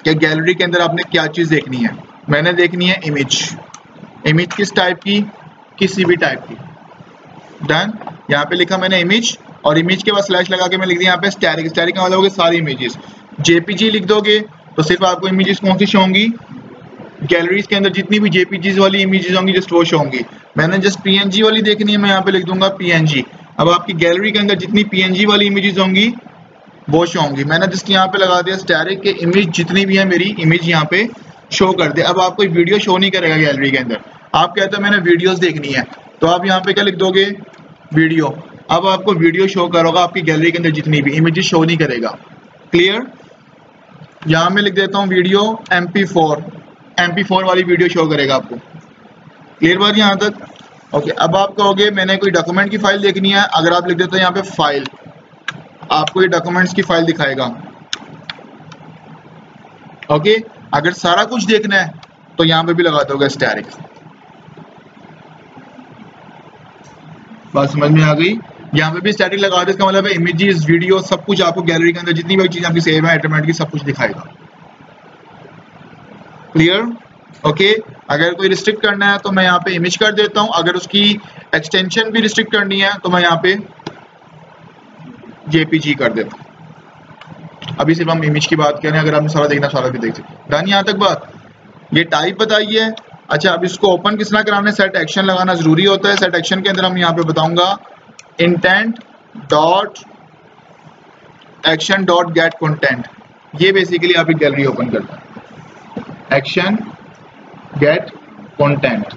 कि गैलरी के अंदर आपने क्या चीज़ देखनी है? मैंने देखनी है इमेज इमेज किस टाइप की? किसी भी टाइप की। डन यहाँ पे लिखा मैंने इमेज और इमेज के बाद स्लैश लगा के मैं लिख दिया यहाँ पे स्टैरिक स्टैरिक मतलब होगा सारी इमेजेस जेपीजी लिख दोगे तो सिर्फ़ आपको इमेजेस कौन सी शो होंगी? गैलरीज के अंदर जितनी भी जेपीजीज वाली इमेजेस होंगी जस्ट वो शो होंगी। मैंने जस्ट पीएनजी वाली देखनी है, मैं यहाँ पे लिख दूँगा पीएनजी अब आपकी गैलरी के अंदर जितनी पीएनजी वाली इमेजेस होंगी, वो शो होंगी। मैंने जस्ट यहाँ पे लगा दिया स्टैरिक के इमेज जितनी भी है मेरी इमेज यहाँ पे शो कर दे। अब आपको वीडियो शो नहीं करेगा गैलरी के अंदर। आप कहते हो मैंने वीडियोस देखनी है। तो आप यहाँ पे क्या लिख दोगे? वीडियो अब आपको वीडियो शो करोगा आपकी गैलरी के अंदर जितनी भी इमेजेस शो नहीं करेगा। क्लियर यहाँ मैं लिख देता हूँ video M P four M P four वाली वीडियो शो करेगा आपको। क्लियर बात यहाँ तक? ओके अब आप कहोगे, मैंने कोई डॉक्यूमेंट की फ़ाइल देखनी है, अगर आप लिख देते हो यहाँ पे फ़ाइल आपको ये डॉक्यूमेंट्स की फ़ाइल दिखाएगा। ओके अगर सारा कुछ देखना है तो यहाँ पे भी लगा दोगे स्टैरिक बात समझ में आ गई? यहाँ पे भी स्टैटिक लगा इसका मतलब है इमेजेस वीडियो सब कुछ आपको गैलरी के अंदर जितनी भी चीज़ आपकी सेव है ऑटोमेटिकली सब कुछ दिखाएगा। क्लियर ओके okay, अगर कोई रिस्ट्रिक्ट करना है तो मैं यहाँ पे इमेज कर देता हूँ। अगर उसकी एक्सटेंशन भी रिस्ट्रिक्ट करनी है तो मैं यहाँ पे जेपीजी कर देता हूँ। अभी सिर्फ़ हम इमेज की बात करें अगर आपने सारा देखना सारा भी देख सकते डन यहाँ तक बात? ये टाइप बताइए। अच्छा अब इसको ओपन किस तरह कराना है? सेट एक्शन लगाना ज़रूरी होता है। सेट एक्शन के अंदर हम यहाँ पे बताऊँगा। Intent dot action dot get content ये बेसिकली आप एक गैलरी ओपन करता है। एक्शन गेट कंटेंट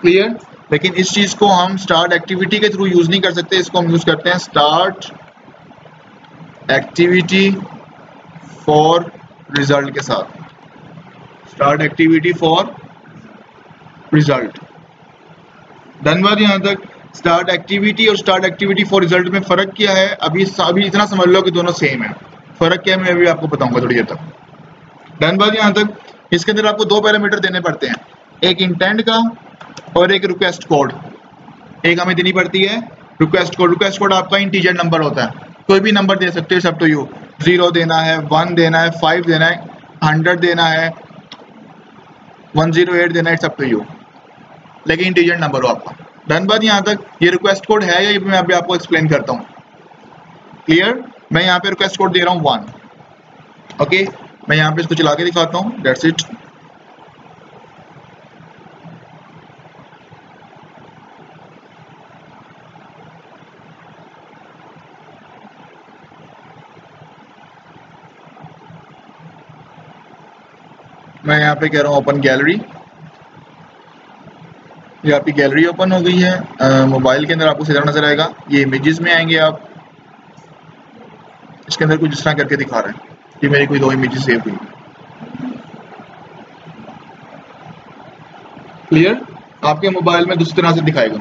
क्लियर लेकिन इस चीज़ को हम स्टार्ट एक्टिविटी के थ्रू यूज़ नहीं कर सकते, इसको हम यूज़ करते हैं स्टार्ट एक्टिविटी फॉर रिज़ल्ट के साथ। स्टार्ट एक्टिविटी फॉर रिज़ल्ट धन्यवाद यहाँ तक स्टार्ट एक्टिविटी और स्टार्ट एक्टिविटी फॉर रिज़ल्ट में फ़र्क क्या है? अभी अभी इतना समझ लो कि दोनों सेम है। फ़र्क क्या है मैं अभी आपको बताऊँगा थोड़ी देर तक। धन्यवाद यहाँ तक इसके अंदर आपको दो पैरामीटर देने पड़ते हैं। एक इंटेंट का और एक रिक्वेस्ट कोड एक हमें देनी पड़ती है रिक्वेस्ट कोड रिक्वेस्ट कोड आपका इंटीजर नंबर होता है। कोई भी नंबर दे सकते हो सब टू यू ज़ीरो देना है वन देना है फाइव देना है हंड्रेड देना है वन ज़ीरो एट देना इट्स अप टू यू लेकिन इंटीजर नंबर हो आपका। डन बात यहाँ तक, ये रिक्वेस्ट कोड है या मैं अभी आपको एक्सप्लेन करता हूँ? क्लियर मैं यहाँ पे रिक्वेस्ट कोड दे रहा हूँ वन ओके मैं यहाँ पे इसको चला के दिखाता हूँ। डेट्स इट मैं यहाँ पे कह रहा हूँ ओपन गैलरी ये आपकी गैलरी ओपन हो गई है मोबाइल के अंदर आपको सीधा नज़र आएगा। ये इमेजेस में आएँगे आप। इसके अंदर कुछ इस तरह करके दिखा रहा है कि मेरी कोई दो इमेजेस सेव हुई। क्लियर आपके मोबाइल में दूसरी तरह से दिखाएगा।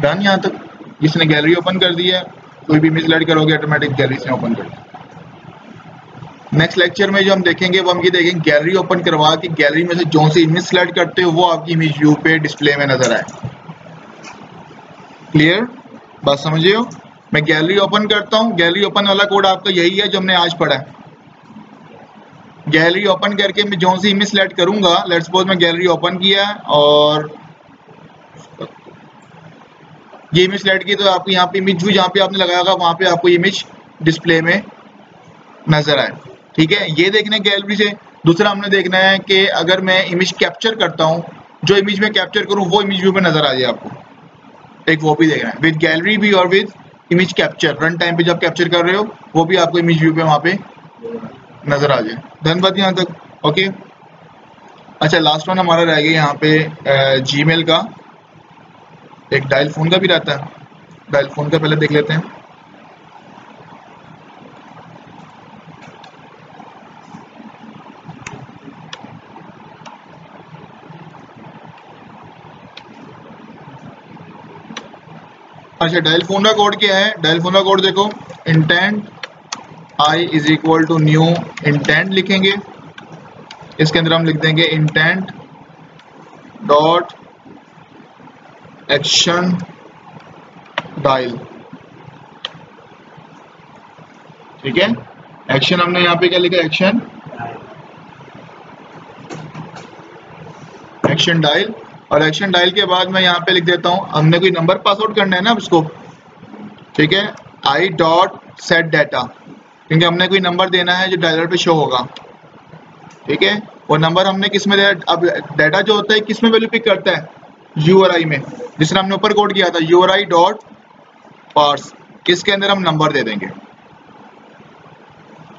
डन यहाँ तक। जिसने गैलरी ओपन कर दी है। कोई भी इमेज ऐड करोगे ऑटोमेटिक गैलरी से ओपन कर नेक्स्ट लेक्चर में जो हम देखेंगे, वो हम ये देखेंगे गैलरी ओपन करवा के गैलरी में से जो सी इमेज सेलेक्ट करते हो, वो आपकी इमेज व्यू पे डिस्प्ले में नज़र आए। क्लियर बात समझिए हो? मैं गैलरी ओपन करता हूँ। गैलरी ओपन वाला कोड आपका यही है जो हमने आज पढ़ा है। गैलरी ओपन करके मैं जो सी इमेज सेलेक्ट करूँगा लेट सपोज़ मैं गैलरी ओपन किया है और ये इमेज सेलेक्ट की तो आपको यहाँ पे इमेज व्यू जहाँ पे आपने लगाया होगा, वहाँ पे आपको इमेज डिस्प्ले में नज़र आए। ठीक है? ये देखने गैलरी से दूसरा हमने देखना है कि अगर मैं इमेज कैप्चर करता हूँ, जो इमेज में कैप्चर करूँ, वो इमेज व्यू में नज़र आ जाए आपको। एक वो भी देखना है। विद गैलरी भी और with image capture run time पे जब कैप्चर कर रहे हो, वो भी आपको इमेज व्यू पे वहाँ पे नज़र आ जाए। धन्यवाद यहाँ तक। ओके अच्छा लास्ट वन हमारा रह गया यहाँ पे जी का। एक डायल फ़ोन का भी रहता है। डायल फ़ोन का पहले देख लेते हैं। अच्छा डायल फ़ोन का कोड क्या है? डायल फ़ोन का कोड देखो। Intent I is equal to new intent लिखेंगे। इसके अंदर हम लिख देंगे इंटेंट डॉट एक्शन डायल ठीक है? एक्शन हमने यहाँ पे क्या लिखा? एक्शन एक्शन डायल और एक्शन डायल के बाद मैं यहाँ पे लिख देता हूँ, हमने कोई नंबर पास आउट करना है ना उसको ठीक है? आई डॉट सेट डाटा क्योंकि हमने कोई नंबर देना है जो डायलर पे शो होगा। ठीक है? वो नंबर हमने किसमें अब डाटा जो होता है, किसमें वैल्यू पिक करता है? यू आर आई में। जिसने हमने ऊपर कोड किया था U R I dot parse किसके अंदर हम नंबर दे देंगे?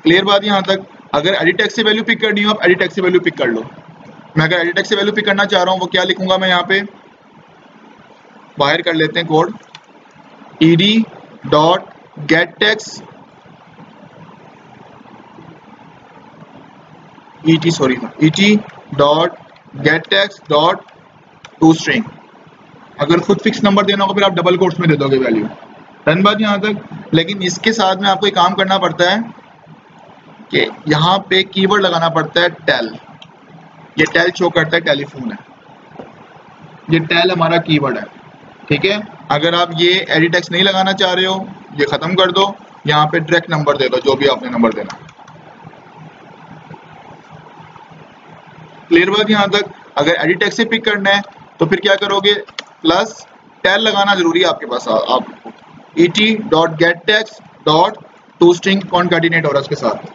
क्लियर बात यहाँ तक? अगर एडिटेक्स वैल्यू पिक करनी हो, आप एडिटेक्स वैल्यू पिक कर लो। मैं अगर एडिटेक्स से वैल्यू पिक करना चाह रहा हूँ, वो क्या लिखूँगा मैं यहाँ पे? बाहर कर लेते हैं code E D dot get text E T sorry E T dot get text dot to string अगर खुद फिक्स नंबर देना होगा, फिर आप डबल कोट्स में दे दोगे वैल्यू डन बात यहाँ तक. लेकिन इसके साथ में आपको एक काम करना पड़ता है कि यहाँ पे कीवर्ड लगाना पड़ता है टेल ये टेल शो करता है टेलीफोन है ये टेल हमारा कीवर्ड है। ठीक है? अगर आप ये एडिटेक्स नहीं लगाना चाह रहे हो, ये ख़त्म कर दो। यहाँ पे डायरेक्ट नंबर दे दो, जो भी आपने नंबर देना। क्लियर बात यहाँ तक? अगर एडिटेक्स से पिक करना है तो फिर क्या करोगे? प्लस टेल लगाना ज़रूरी है आपके पास आपको। E T dot get text dot to string concatenate हो रहा उसके साथ।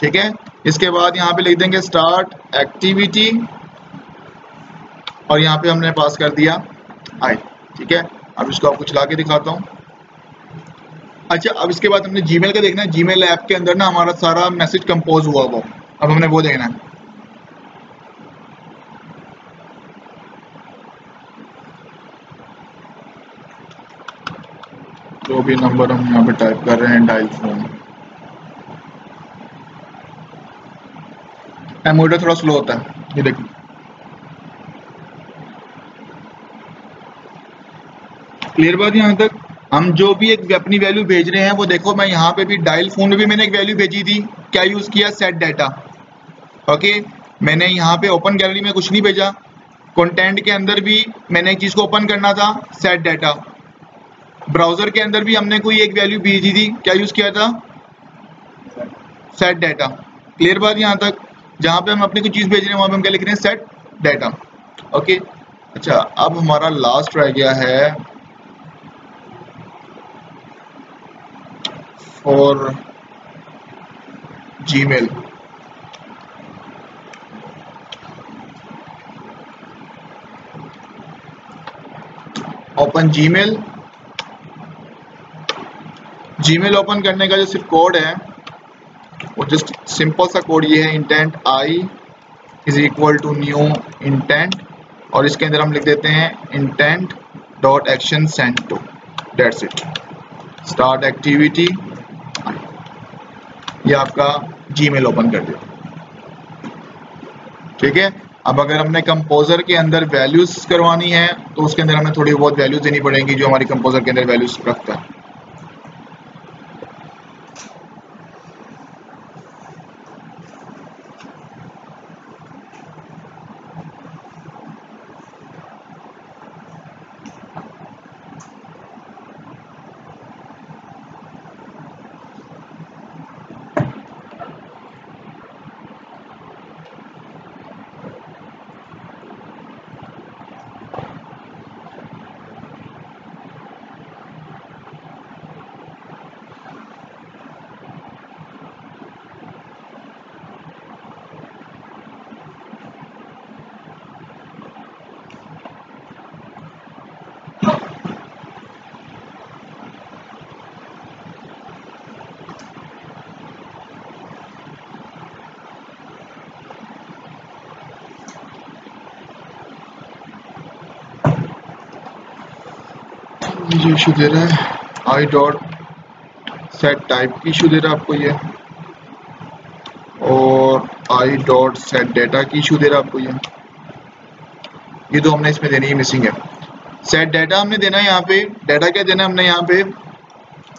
ठीक है? इसके बाद यहाँ पे लिख देंगे स्टार्ट एक्टिविटी और यहाँ पे हमने पास कर दिया। आई ठीक है? अब इसको आपको चला के दिखाता हूँ। अच्छा अब इसके बाद हमने जीमेल का देखना है। जीमेल ऐप के अंदर ना हमारा सारा मैसेज कंपोज हुआ वो अब हमने वो देखना है। जो भी नंबर हम यहाँ पे टाइप कर रहे हैं डायल फ़ोन एमोडर थोड़ा स्लो होता है। ये देखो क्लियर बात यहाँ तक? हम जो भी एक अपनी वैल्यू भेज रहे हैं, वो देखो, मैं यहाँ पे भी डायल फ़ोन में भी मैंने एक वैल्यू भेजी थी। क्या यूज़ किया? सेट डाटा ओके मैंने यहाँ पे ओपन गैलरी में कुछ नहीं भेजा। कंटेंट के अंदर भी मैंने एक चीज़ को ओपन करना था सेट डाटा ब्राउज़र के अंदर भी हमने कोई एक वैल्यू भेजी थी। क्या यूज़ किया था? सेट डाटा क्लियर बात यहाँ तक? जहाँ पे हम अपनी कोई चीज़ भेज रहे हैं, वहाँ पे हम क्या लिख रहे हैं? सेट डाटा ओके अच्छा अब हमारा लास्ट रह गया है for Gmail open Gmail Gmail open करने का जो सिर्फ़ कोड है वो जस्ट सिंपल सा कोड ये है intent I is equal to new intent और इसके अंदर हम लिख देते हैं intent dot action send to that's it start activity ये आपका जीमेल ओपन कर दिया। ठीक है? अब अगर हमने कंपोजर के अंदर वैल्यूज़ करवानी है तो उसके अंदर हमें थोड़ी बहुत वैल्यूज़ देनी पड़ेंगी जो हमारी कंपोजर के अंदर वैल्यूज़ रखता है। ये इशू दे रहा है आई डॉट सेट टाइप की इशू दे रहा है आपको ये, और आई डॉट सेट डेटा की इशू दे रहा है आपको ये। ये तो हमने इसमें देनी है मिसिंग है। सेट डाटा हमने देना है यहाँ पे डाटा क्या देना है हमने यहाँ पे?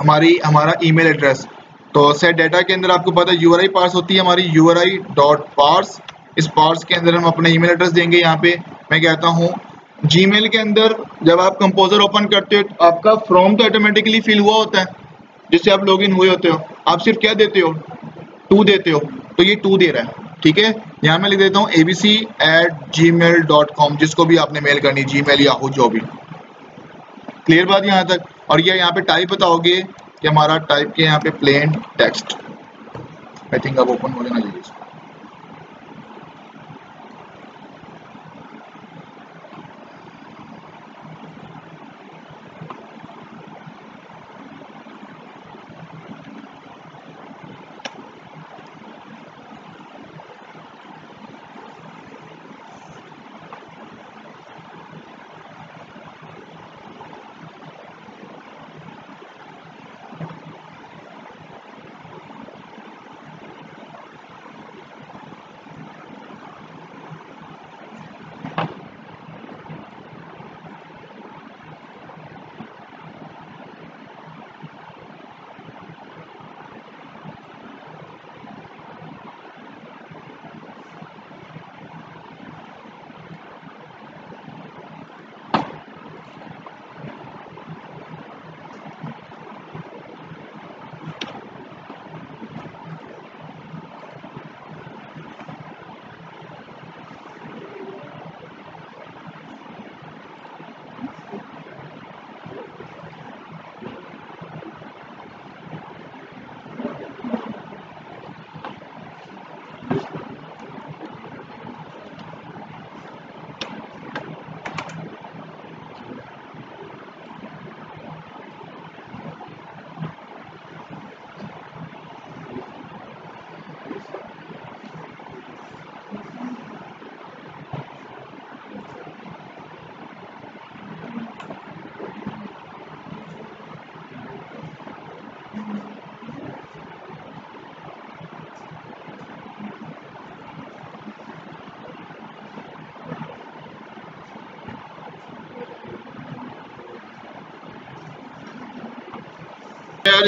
हमारी, हमारा ईमेल एड्रेस तो सेट डाटा के अंदर आपको पता है यू पार्स होती है हमारी यूआरआई डॉट पार्स इस पार्स के अंदर हम अपना ईमेल एड्रेस देंगे यहाँ पे। मैं कहता हूँ जीमेल के अंदर जब आप कंपोजर ओपन करते हो तो आपका फ्रॉम तो ऑटोमेटिकली फिल हुआ होता है, जिससे आप लॉग इन हुए होते हो। आप सिर्फ़ क्या देते हो? टू देते हो। तो ये टू दे रहा है, ठीक है? यहाँ मैं लिख देता हूँ ABC at Gmail dot com जिसको भी आपने मेल करनी जी मेल या हो जो भी। क्लियर बात यहाँ तक? और ये यह यहाँ पे टाइप बताओगे कि हमारा टाइप के यहाँ पे? प्लेन टेक्स्ट आई थिंक अब ओपन हो लेना चाहिए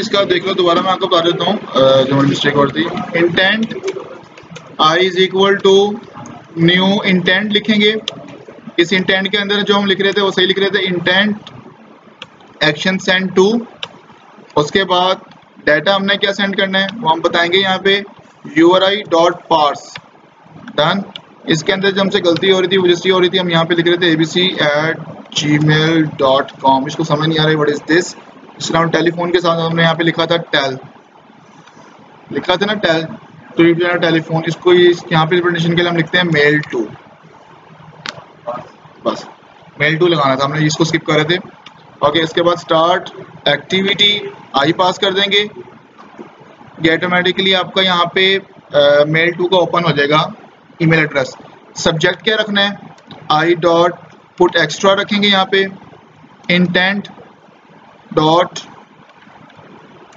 इसका देख लो, दोबारा मैं आपको बता देता हूँ जो मेरी मिस्टेक और थी। Intent I is equal to new intent लिखेंगे। इस इंटेंट के अंदर जो हम लिख रहे थे, वो सही लिख रहे थे। इंटेंट एक्शन सेंड टू उसके बाद डाटा हमने क्या सेंड करना है, वो हम बताएँगे यहाँ पे। U R I dot parse done इसके अंदर जो हमसे गलती हो रही थी वो हो रही थी, हम यहाँ पे लिख रहे थे ABC at Gmail dot com इसको समझ नहीं आ रहा है वट इज़ दिस इस राउंड टेलीफोन के साथ हमने यहाँ पे लिखा था टेल लिखा था ना टेल तो ये टेलीफोन इसको यहाँ पे रिप्रेजेंटेशन के लिए हम लिखते हैं मेल टू बस मेल टू लगाना था हमने, इसको स्किप कर रहे थे। ओके इसके बाद स्टार्ट एक्टिविटी आई पास कर देंगे। ये ऑटोमेटिकली आपका यहाँ पे मेल टू का ओपन हो जाएगा ईमेल एड्रेस सब्जेक्ट क्या रखना है? आई डॉट पुट एक्स्ट्रा रखेंगे यहाँ पे। इंटेंट डॉट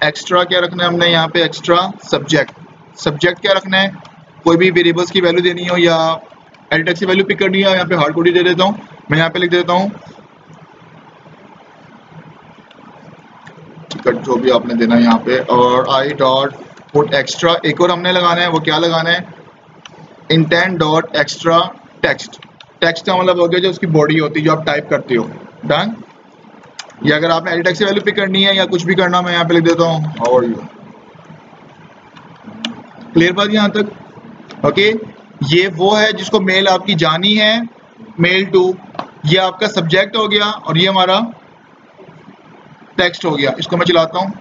एक्स्ट्रा क्या रखना है हमने यहाँ पे? एक्स्ट्रा सब्जेक्ट सब्जेक्ट क्या रखना है? कोई भी वेरिएबल्स की वैल्यू देनी हो या एडिटेक्स की वैल्यू पिक करनी है, यहाँ पे हार्ड कोडी दे देता हूँ। मैं यहाँ पे लिख देता हूँ। टिकट जो भी आपने देना है यहाँ पे। और आई डॉट पुट एक्स्ट्रा एक और हमने लगाना है, वो क्या लगाना है? Intent dot extra text text का मतलब हो गया जो उसकी बॉडी होती है, जो आप टाइप करते हो। डन या अगर आपने एडिटेक्स वैल्यू पिक करनी है या कुछ भी करना मैं यहाँ पे लिख देता हूँ। और यू। क्लियर बात यहाँ तक? ओके ये वो है जिसको मेल आपकी जानी है। मेल टू ये आपका सब्जेक्ट हो गया और ये हमारा टेक्स्ट हो गया। इसको मैं चलाता हूँ।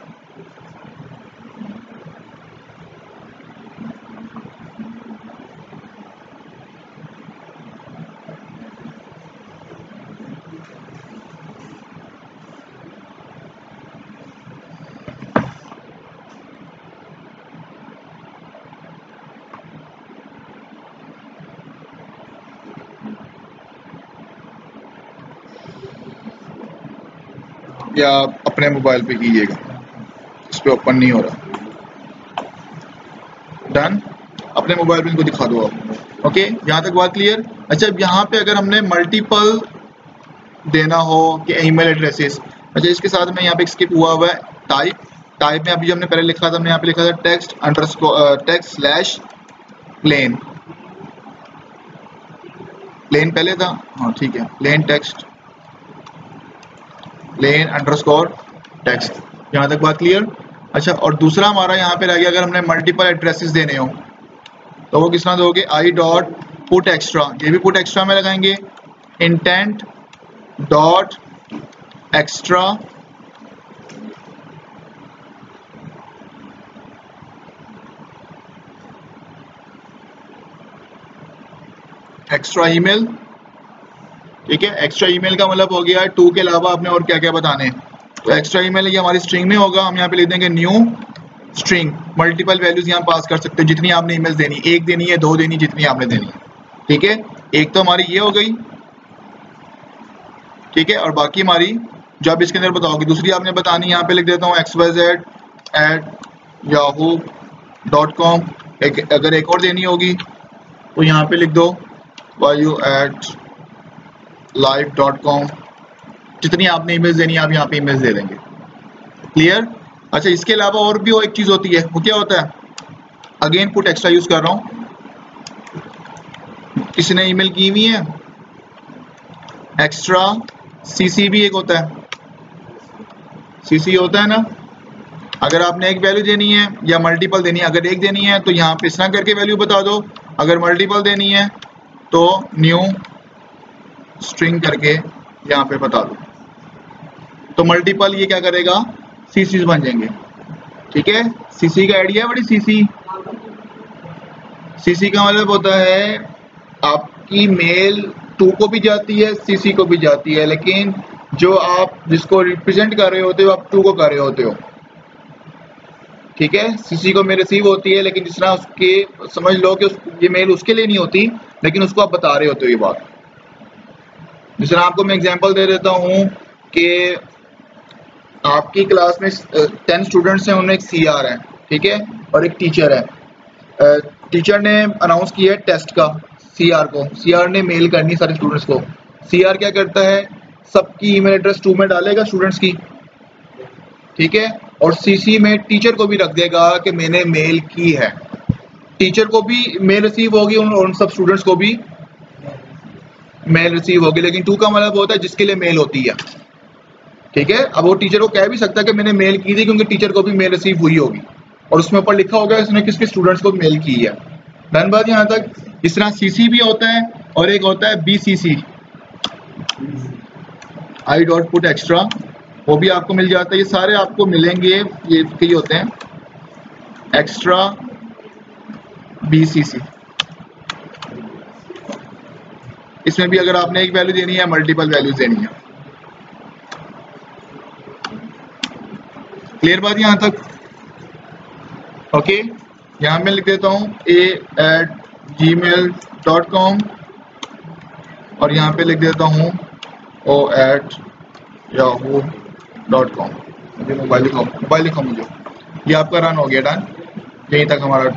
या अपने मोबाइल पे कीजिएगा। इस पर ओपन नहीं हो रहा। डन अपने मोबाइल पे इनको दिखा दो आप। ओके यहाँ तक बात क्लियर अच्छा अब यहाँ पे अगर हमने मल्टीपल देना हो कि ईमेल एड्रेसेस अच्छा इसके साथ में यहाँ पे स्किप हुआ हुआ है टाइप टाइप में अभी हमने पहले लिखा था, हमने यहाँ पे लिखा था text under text slash plain plain पहले था? हाँ ठीक है। Plain text plain underscore text यहाँ तक बात क्लियर अच्छा और दूसरा हमारा यहाँ पे रह गया, अगर हमने मल्टीपल एड्रेसेस देने हो तो वो किस तरह दोगे? आई डॉट पुट एक्स्ट्रा ये भी पुट एक्स्ट्रा में लगाएँगे। Intent dot extra extra email ठीक है? एक्स्ट्रा ईमेल का मतलब हो गया टू के अलावा आपने और क्या क्या बताने तो एक्स्ट्रा ईमेल ये हमारी स्ट्रिंग में होगा, हम यहाँ पे लिख देंगे न्यू स्ट्रिंग मल्टीपल वैल्यूज़ यहाँ पास कर सकते हो, जितनी आपने ईमेल देनी, एक देनी है, दो देनी, जितनी आपने देनी है। ठीक है? एक तो हमारी ये हो गई। ठीक है? और बाकी हमारी, जो आप इसके अंदर बताओगे, दूसरी आपने बतानी, यहाँ पे लिख देता हूँ X Y Z at Yahoo dot com अगर एक और देनी होगी तो यहाँ पे लिख दो Y U at live dot com जितनी आपने इमेज देनी है, आप यहाँ पे इमेज दे देंगे। क्लियर अच्छा इसके अलावा और भी वो एक चीज़ होती है, वो क्या होता है? अगेन पुट एक्स्ट्रा यूज़ कर रहा हूँ। किसी ने ईमेल की हुई है? एक्स्ट्रा सीसी भी एक होता है। सीसी होता है ना? अगर आपने एक वैल्यू देनी है या मल्टीपल देनी है, अगर एक देनी है तो यहाँ पे इस तरह करके वैल्यू बता दो। अगर मल्टीपल देनी है तो न्यू स्ट्रिंग करके यहाँ पे बता दो। तो मल्टीपल ये क्या करेगा? सीसी बन जाएँगे। ठीक है? सीसी का आइडिया बड़ी सीसी सीसी का मतलब होता है आपकी मेल टू को भी जाती है सीसी को भी जाती है लेकिन जो आप जिसको रिप्रेजेंट कर रहे होते हो आप टू को कर रहे होते हो। ठीक है? सीसी को मेल रिसीव होती है लेकिन जिस तरह उसके समझ लो कि उस, ये मेल उसके लिए नहीं होती लेकिन उसको आप बता रहे होते हो ये बात। जिस आपको मैं एग्जांपल दे देता हूँ कि आपकी क्लास में टेन स्टूडेंट्स हैं उनमें एक सी आर है ठीक है? और एक टीचर है। टीचर ने अनाउंस किया है टेस्ट का सी आर को। सी आर ने मेल करनी सारे स्टूडेंट्स को। सी आर क्या करता है? सबकी ईमेल एड्रेस टू में डालेगा स्टूडेंट्स की ठीक है? और सीसी में टीचर को भी रख देगा कि मैंने मेल की है। टीचर को भी मेल रिसीव होगी उन, उन सब स्टूडेंट्स को भी। मेल रिसीव होगी, लेकिन टू का मतलब होता है जिसके लिए मेल होती है। ठीक है? अब वो टीचर को कह भी सकता है कि मैंने मेल की थी क्योंकि टीचर को भी मेल रिसीव हुई होगी। और उसमें ऊपर लिखा होगा इसने किसके स्टूडेंट्स को मेल की है। डन बात यहाँ तक। इस तरह सीसी भी होता है और एक होता है B C C I dot put extra वो भी आपको मिल जाता है। ये सारे आपको मिलेंगे। ये कई होते हैं। एक्स्ट्रा बी सी सी इसमें भी अगर आपने एक वैल्यू देनी है मल्टीपल वैल्यूज़ देनी है। क्लियर बात यहाँ तक? ओके यहाँ मैं लिख देता हूँ A at Gmail dot com और यहाँ पे लिख देता हूँ O at Yahoo dot com मुझे मोबाइल लिखा मोबाइल लिखा मुझे। ये आपका रन हो गया डन यहीं तक हमारा